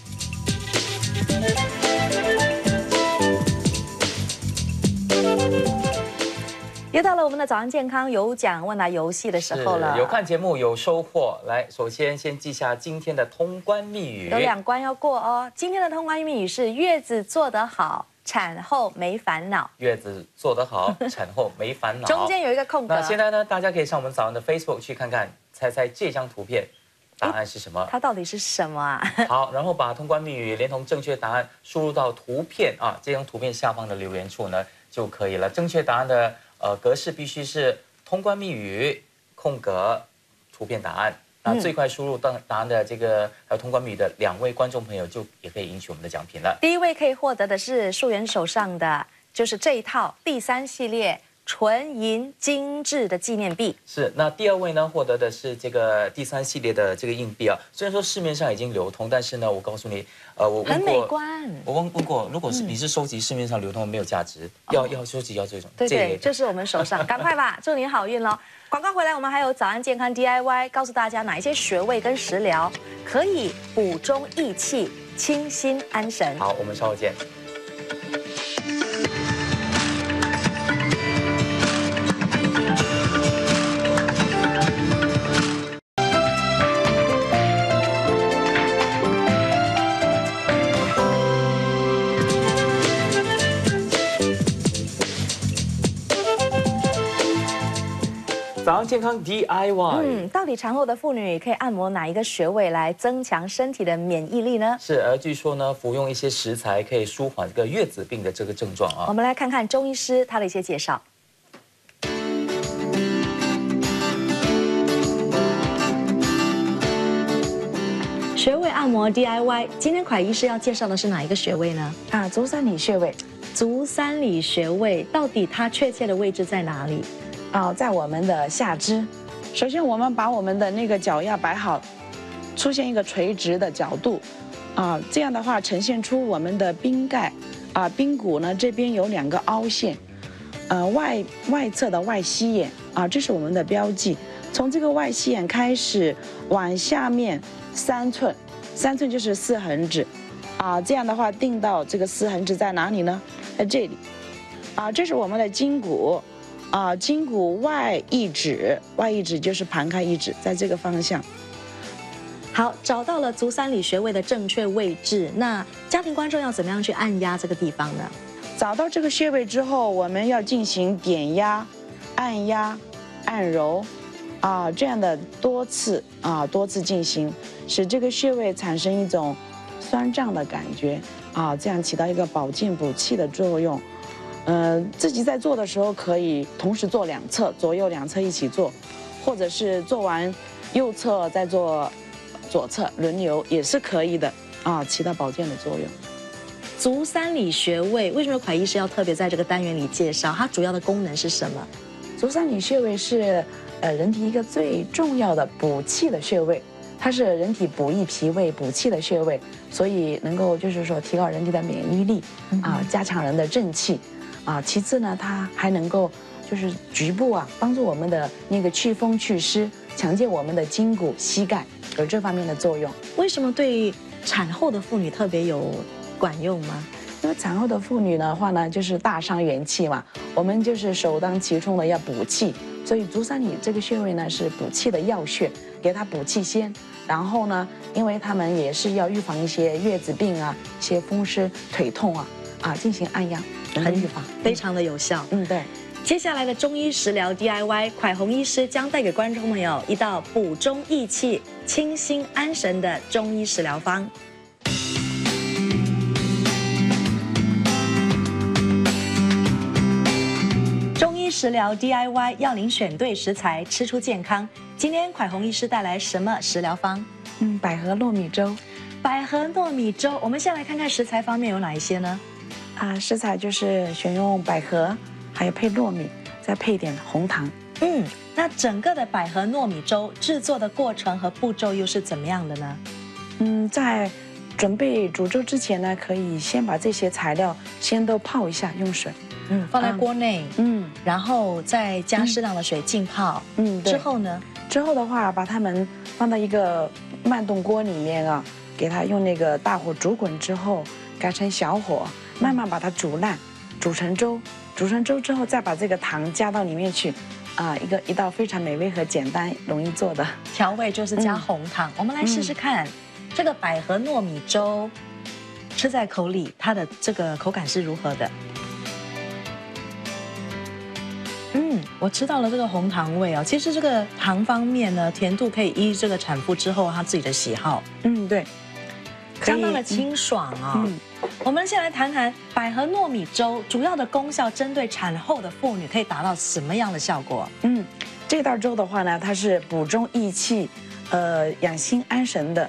又到了我们的早安健康有奖问答游戏的时候了。有看节目有收获，来，首先先记下今天的通关密语。有两关要过哦。今天的通关密语是月子做得好，产后没烦恼。月子做得好，产后没烦恼。中间有一个空格。那现在呢，大家可以上我们早上的 Facebook 去看看，猜猜这张图片答案是什么？它到底是什么啊？好，然后把通关密语连同正确答案输入到图片啊，这张图片下方的留言处呢就可以了。正确答案的。呃，格式必须是通关密语空格图片答案。那最快输入答答案的这个还有通关密语的两位观众朋友，就也可以赢取我们的奖品了。第一位可以获得的是素媛手上的，就是这一套第三系列。纯银精致的纪念币是，那第二位呢？获得的是这个第三系列的这个硬币啊。虽然说市面上已经流通，但是呢，我告诉你，呃，我很美观。我问问过，如果是你是收集市面上流通没有价值，要要收集要这种。对对，就是我们手上，赶快吧，祝你好运喽！广告回来，我们还有早安健康 DIY，告诉大家哪一些穴位跟食疗可以补中益气、清心安神。好，我们稍后见。健康 DIY，嗯，到底产后的妇女可以按摩哪一个穴位来增强身体的免疫力呢？是，而据说呢，服用一些食材可以舒缓这个月子病的这个症状啊。我们来看看中医师他的一些介绍。穴位按摩 DIY，今天蒯医师要介绍的是哪一个穴位呢？啊，足三里穴位。足三里穴位到底它确切的位置在哪里？啊，在我们的下肢。首先，我们把我们的那个脚要摆好，出现一个垂直的角度。啊，这样的话呈现出我们的髌盖。啊，髌骨呢这边有两个凹陷。呃，外外侧的外膝眼。啊，这是我们的标记。从这个外膝眼开始往下面三寸，三寸就是四横指。啊，这样的话定到这个四横指在哪里呢？在这里。啊，这是我们的筋骨。啊，筋骨外一指，外一指就是盘开一指，在这个方向。好，找到了足三里穴位的正确位置。那家庭观众要怎么样去按压这个地方呢？找到这个穴位之后，我们要进行点压、按压、按揉，啊这样的多次啊多次进行，使这个穴位产生一种酸胀的感觉啊，这样起到一个保健补气的作用。嗯，自己在做的时候可以同时做两侧，左右两侧一起做，或者是做完右侧再做左侧轮流也是可以的啊，起到保健的作用。足三里穴位为什么蒯医师要特别在这个单元里介绍？它主要的功能是什么？足三里穴位是呃人体一个最重要的补气的穴位，它是人体补益脾胃、补气的穴位，所以能够就是说提高人体的免疫力啊，加强人的正气啊。其次呢，它还能够就是局部啊帮助我们的那个祛风祛湿，强健我们的筋骨、膝盖，有这方面的作用。为什么对产后的妇女特别有？管用吗？因为产后的妇女的话呢，就是大伤元气嘛，我们就是首当其冲的要补气，所以足三里这个穴位呢是补气的要穴，给她补气先。然后呢，因为他们也是要预防一些月子病啊，一些风湿腿痛啊，啊进行按压，很预防，非常的有效。嗯，对。接下来的中医食疗 DIY，蒯红医师将带给观众朋友一道补中益气、清心安神的中医食疗方。中医食疗 DIY 要您选对食材，吃出健康。今天蒯红医师带来什么食疗方？嗯，百合糯米粥。百合糯米粥，我们先来看看食材方面有哪一些呢？啊，食材就是选用百合，还有配糯米，再配一点红糖。嗯，那整个的百合糯米粥制作的过程和步骤又是怎么样的呢？嗯，在准备煮粥之前呢，可以先把这些材料先都泡一下，用水。嗯，放在锅内，嗯，然后再加适量的水浸泡，嗯，之后呢，之后的话，把它们放到一个慢动锅里面啊，给它用那个大火煮滚之后，改成小火，慢慢把它煮烂，煮成粥，煮成粥之后，再把这个糖加到里面去，啊，一个一道非常美味和简单容易做的调味就是加红糖。我们来试试看，这个百合糯米粥，吃在口里，它的这个口感是如何的？嗯，我吃到了这个红糖味哦。其实这个糖方面呢，甜度可以依这个产妇之后她自己的喜好。嗯，对，相当的清爽啊。嗯，我们先来谈谈百合糯米粥主要的功效，针对产后的妇女可以达到什么样的效果？嗯，这道粥的话呢，它是补中益气，呃，养心安神的。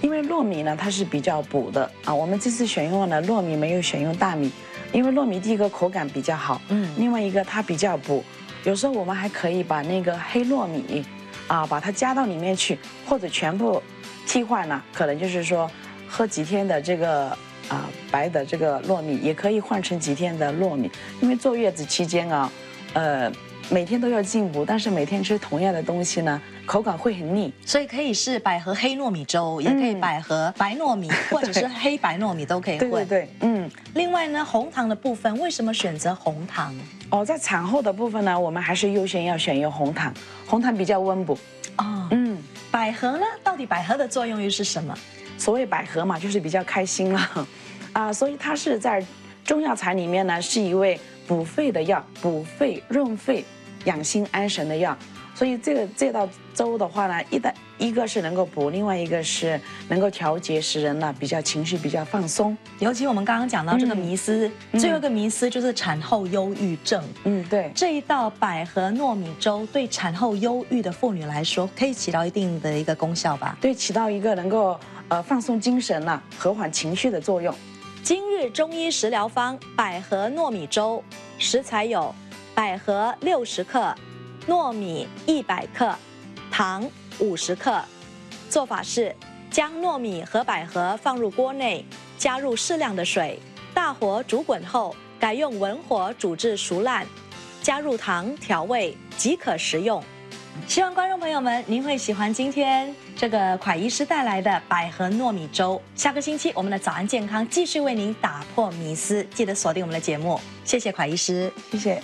因为糯米呢，它是比较补的啊。我们这次选用了糯米，没有选用大米。因为糯米第一个口感比较好，嗯，另外一个它比较补，有时候我们还可以把那个黑糯米，啊，把它加到里面去，或者全部替换了，可能就是说喝几天的这个啊白的这个糯米，也可以换成几天的糯米，因为坐月子期间啊，呃。每天都要进补，但是每天吃同样的东西呢，口感会很腻。所以可以是百合黑糯米粥，也可以百合白糯米，或者是黑白糯米都可以混。对对对，嗯。另外呢，红糖的部分为什么选择红糖？哦，在产后的部分呢，我们还是优先要选用红糖，红糖比较温补。哦，嗯。百合呢，到底百合的作用又是什么？所谓百合嘛，就是比较开心了，啊，所以它是在中药材里面呢，是一味补肺的药，补肺润肺。养心安神的药，所以这个这道粥的话呢，一旦一个是能够补，另外一个是能够调节，使人呢比较情绪比较放松。尤其我们刚刚讲到这个迷思，最后一个迷思就是产后忧郁症。嗯，对。这一道百合糯米粥对产后忧郁的妇女来说，可以起到一定的一个功效吧？对，起到一个能够呃放松精神了、和缓情绪的作用。今日中医食疗方百合糯米粥，食材有。百合六十克，糯米一百克，糖五十克。做法是：将糯米和百合放入锅内，加入适量的水，大火煮滚后，改用文火煮至熟烂，加入糖调味即可食用。希望观众朋友们您会喜欢今天这个蒯医师带来的百合糯米粥。下个星期我们的早安健康继续为您打破迷思，记得锁定我们的节目。谢谢蒯医师，谢谢。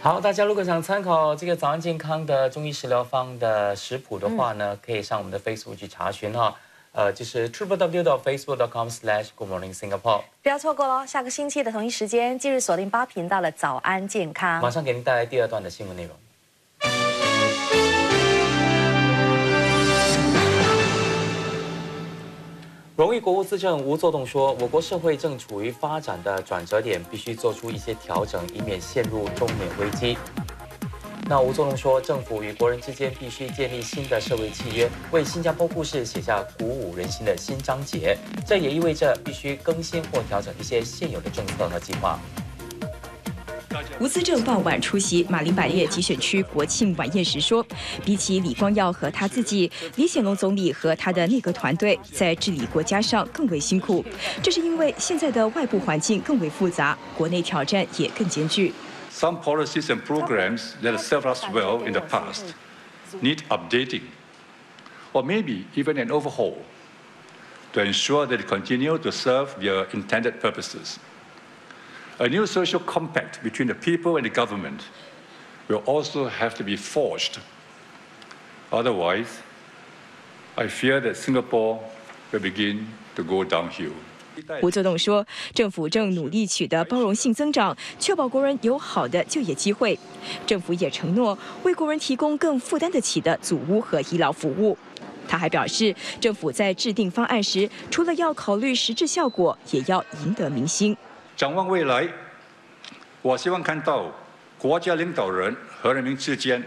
好，大家如果想参考这个早安健康的中医食疗方的食谱的话呢，可以上我们的 Facebook 去查询哈，呃，就是 triplew.facebook.com/slash/good morning Singapore。不要错过喽，下个星期的同一时间，今日锁定八频道的早安健康，马上给您带来第二段的新闻内容。荣誉国务资政吴作栋说：“我国社会正处于发展的转折点，必须做出一些调整，以免陷入中年危机。”那吴作栋说：“政府与国人之间必须建立新的社会契约，为新加坡故事写下鼓舞人心的新章节。这也意味着必须更新或调整一些现有的政策和计划。”吴思正傍晚出席马林百列集选区国庆晚宴时说：“比起李光耀和他自己，李显龙总理和他的内阁团队在治理国家上更为辛苦。这是因为现在的外部环境更为复杂，国内挑战也更艰巨。” Some policies and programs that served us well in the past need updating, or maybe even an overhaul, to ensure that they continue to serve their intended purposes. A new social compact between the people and the government will also have to be forged. Otherwise, I fear that Singapore will begin to go downhill. 吴作栋说，政府正努力取得包容性增长，确保国人有好的就业机会。政府也承诺为国人提供更负担得起的祖屋和医疗服务。他还表示，政府在制定方案时，除了要考虑实质效果，也要赢得民心。展望未来，我希望看到国家领导人和人民之间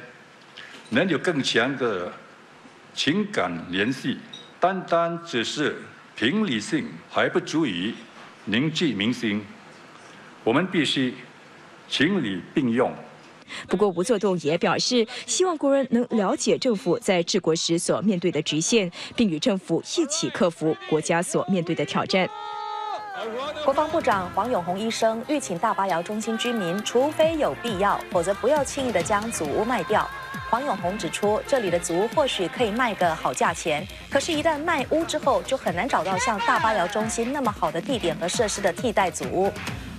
能有更强的情感联系。单单只是凭理性还不足以凝聚民心，我们必须情理并用。不过，吴作栋也表示，希望国人能了解政府在治国时所面对的局限，并与政府一起克服国家所面对的挑战。国防部长黄永红医生欲请大巴窑中心居民，除非有必要，否则不要轻易的将祖屋卖掉。黄永红指出，这里的祖屋或许可以卖个好价钱，可是，一旦卖屋之后，就很难找到像大巴窑中心那么好的地点和设施的替代祖屋。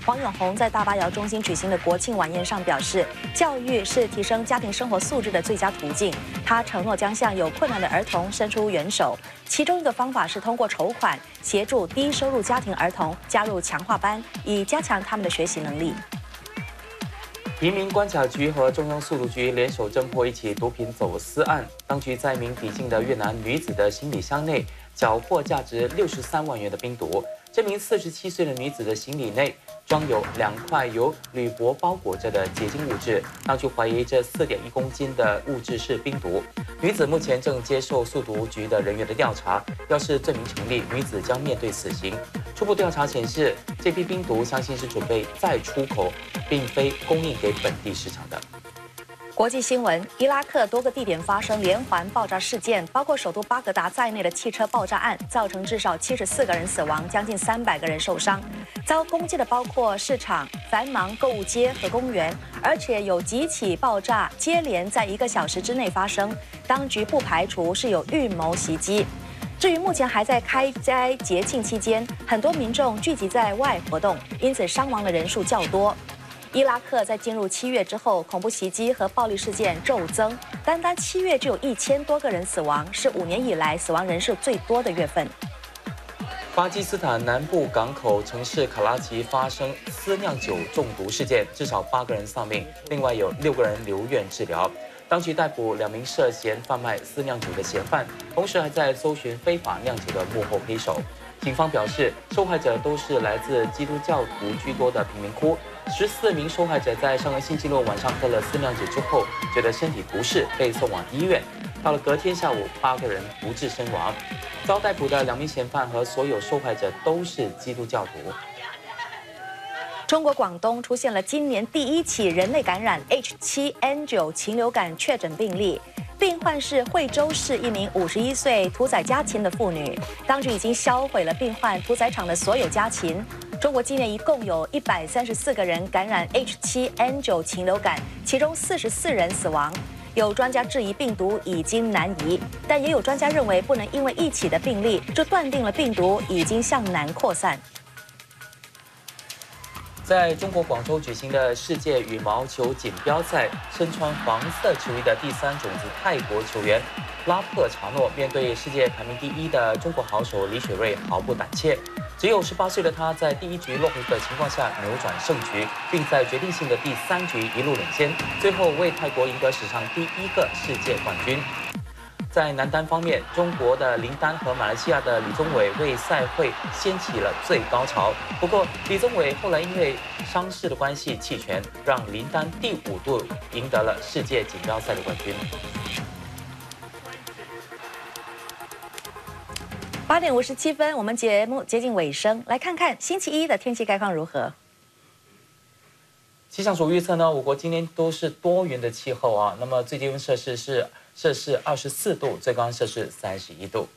黄永红在大巴窑中心举行的国庆晚宴上表示，教育是提升家庭生活素质的最佳途径。他承诺将向有困难的儿童伸出援手，其中一个方法是通过筹款协助低收入家庭儿童加入强化班，以加强他们的学习能力。移民关卡局和中央速度局联手侦破一起毒品走私案，当局在一名抵境的越南女子的行李箱内缴获价值六十三万元的冰毒。这名四十七岁的女子的行李内装有两块由铝箔包裹着的结晶物质，当局怀疑这四点一公斤的物质是冰毒。女子目前正接受速毒局的人员的调查，要是罪名成立，女子将面对死刑。初步调查显示，这批冰毒相信是准备再出口，并非供应给本地市场的。国际新闻：伊拉克多个地点发生连环爆炸事件，包括首都巴格达在内的汽车爆炸案，造成至少七十四个人死亡，将近三百个人受伤。遭攻击的包括市场、繁忙购物街和公园，而且有几起爆炸接连在一个小时之内发生。当局不排除是有预谋袭击。至于目前还在开斋节庆期间，很多民众聚集在外活动，因此伤亡的人数较多。伊拉克在进入七月之后，恐怖袭击和暴力事件骤增，单单七月就有一千多个人死亡，是五年以来死亡人数最多的月份。巴基斯坦南部港口城市卡拉奇发生私酿酒中毒事件，至少八个人丧命，另外有六个人留院治疗。当局逮捕两名涉嫌贩卖私酿酒的嫌犯，同时还在搜寻非法酿酒的幕后黑手。警方表示，受害者都是来自基督教徒居多的贫民窟。十四名受害者在上个星期六晚上喝了四酿酒之后，觉得身体不适，被送往医院。到了隔天下午，八个人不治身亡。遭逮捕的两名嫌犯和所有受害者都是基督教徒。中国广东出现了今年第一起人类感染 H7N9 禽流感确诊病例。病患是惠州市一名五十一岁屠宰家禽的妇女，当局已经销毁了病患屠宰场的所有家禽。中国今年一共有一百三十四个人感染 H7N9 禽流感，其中四十四人死亡。有专家质疑病毒已经南移，但也有专家认为不能因为一起的病例就断定了病毒已经向南扩散。在中国广州举行的世界羽毛球锦标赛，身穿黄色球衣的第三种子泰国球员拉赫查诺，面对世界排名第一的中国好手李雪芮毫不胆怯。只有十八岁的他，在第一局落后的情况下扭转胜局，并在决定性的第三局一路领先，最后为泰国赢得史上第一个世界冠军。在男单方面，中国的林丹和马来西亚的李宗伟为赛会掀起了最高潮。不过，李宗伟后来因为伤势的关系弃权，让林丹第五度赢得了世界锦标赛的冠军。八点五十七分，我们节目接近尾声，来看看星期一的天气概况如何。气象署预测呢，我国今天都是多云的气候啊。那么最低温摄氏是。摄氏二十四度，最高摄氏三十一度。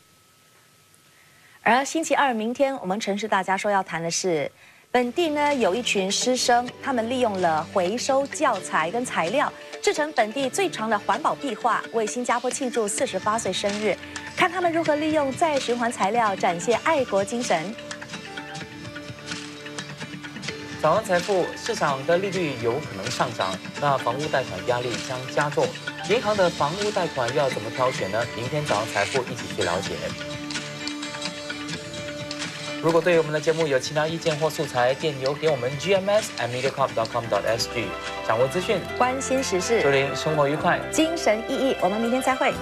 而星期二，明天我们城市大家说要谈的是，本地呢有一群师生，他们利用了回收教材跟材料，制成本地最长的环保壁画，为新加坡庆祝四十八岁生日。看他们如何利用再循环材料，展现爱国精神。早安财富市场的利率有可能上涨，那房屋贷款压力将加重。银行的房屋贷款要怎么挑选呢？明天早上财富一起去了解。如果对我们的节目有其他意见或素材，电邮给我们 gms at mediacorp.com.sg，掌握资讯，关心时事，祝您生活愉快，精神奕奕。我们明天再会。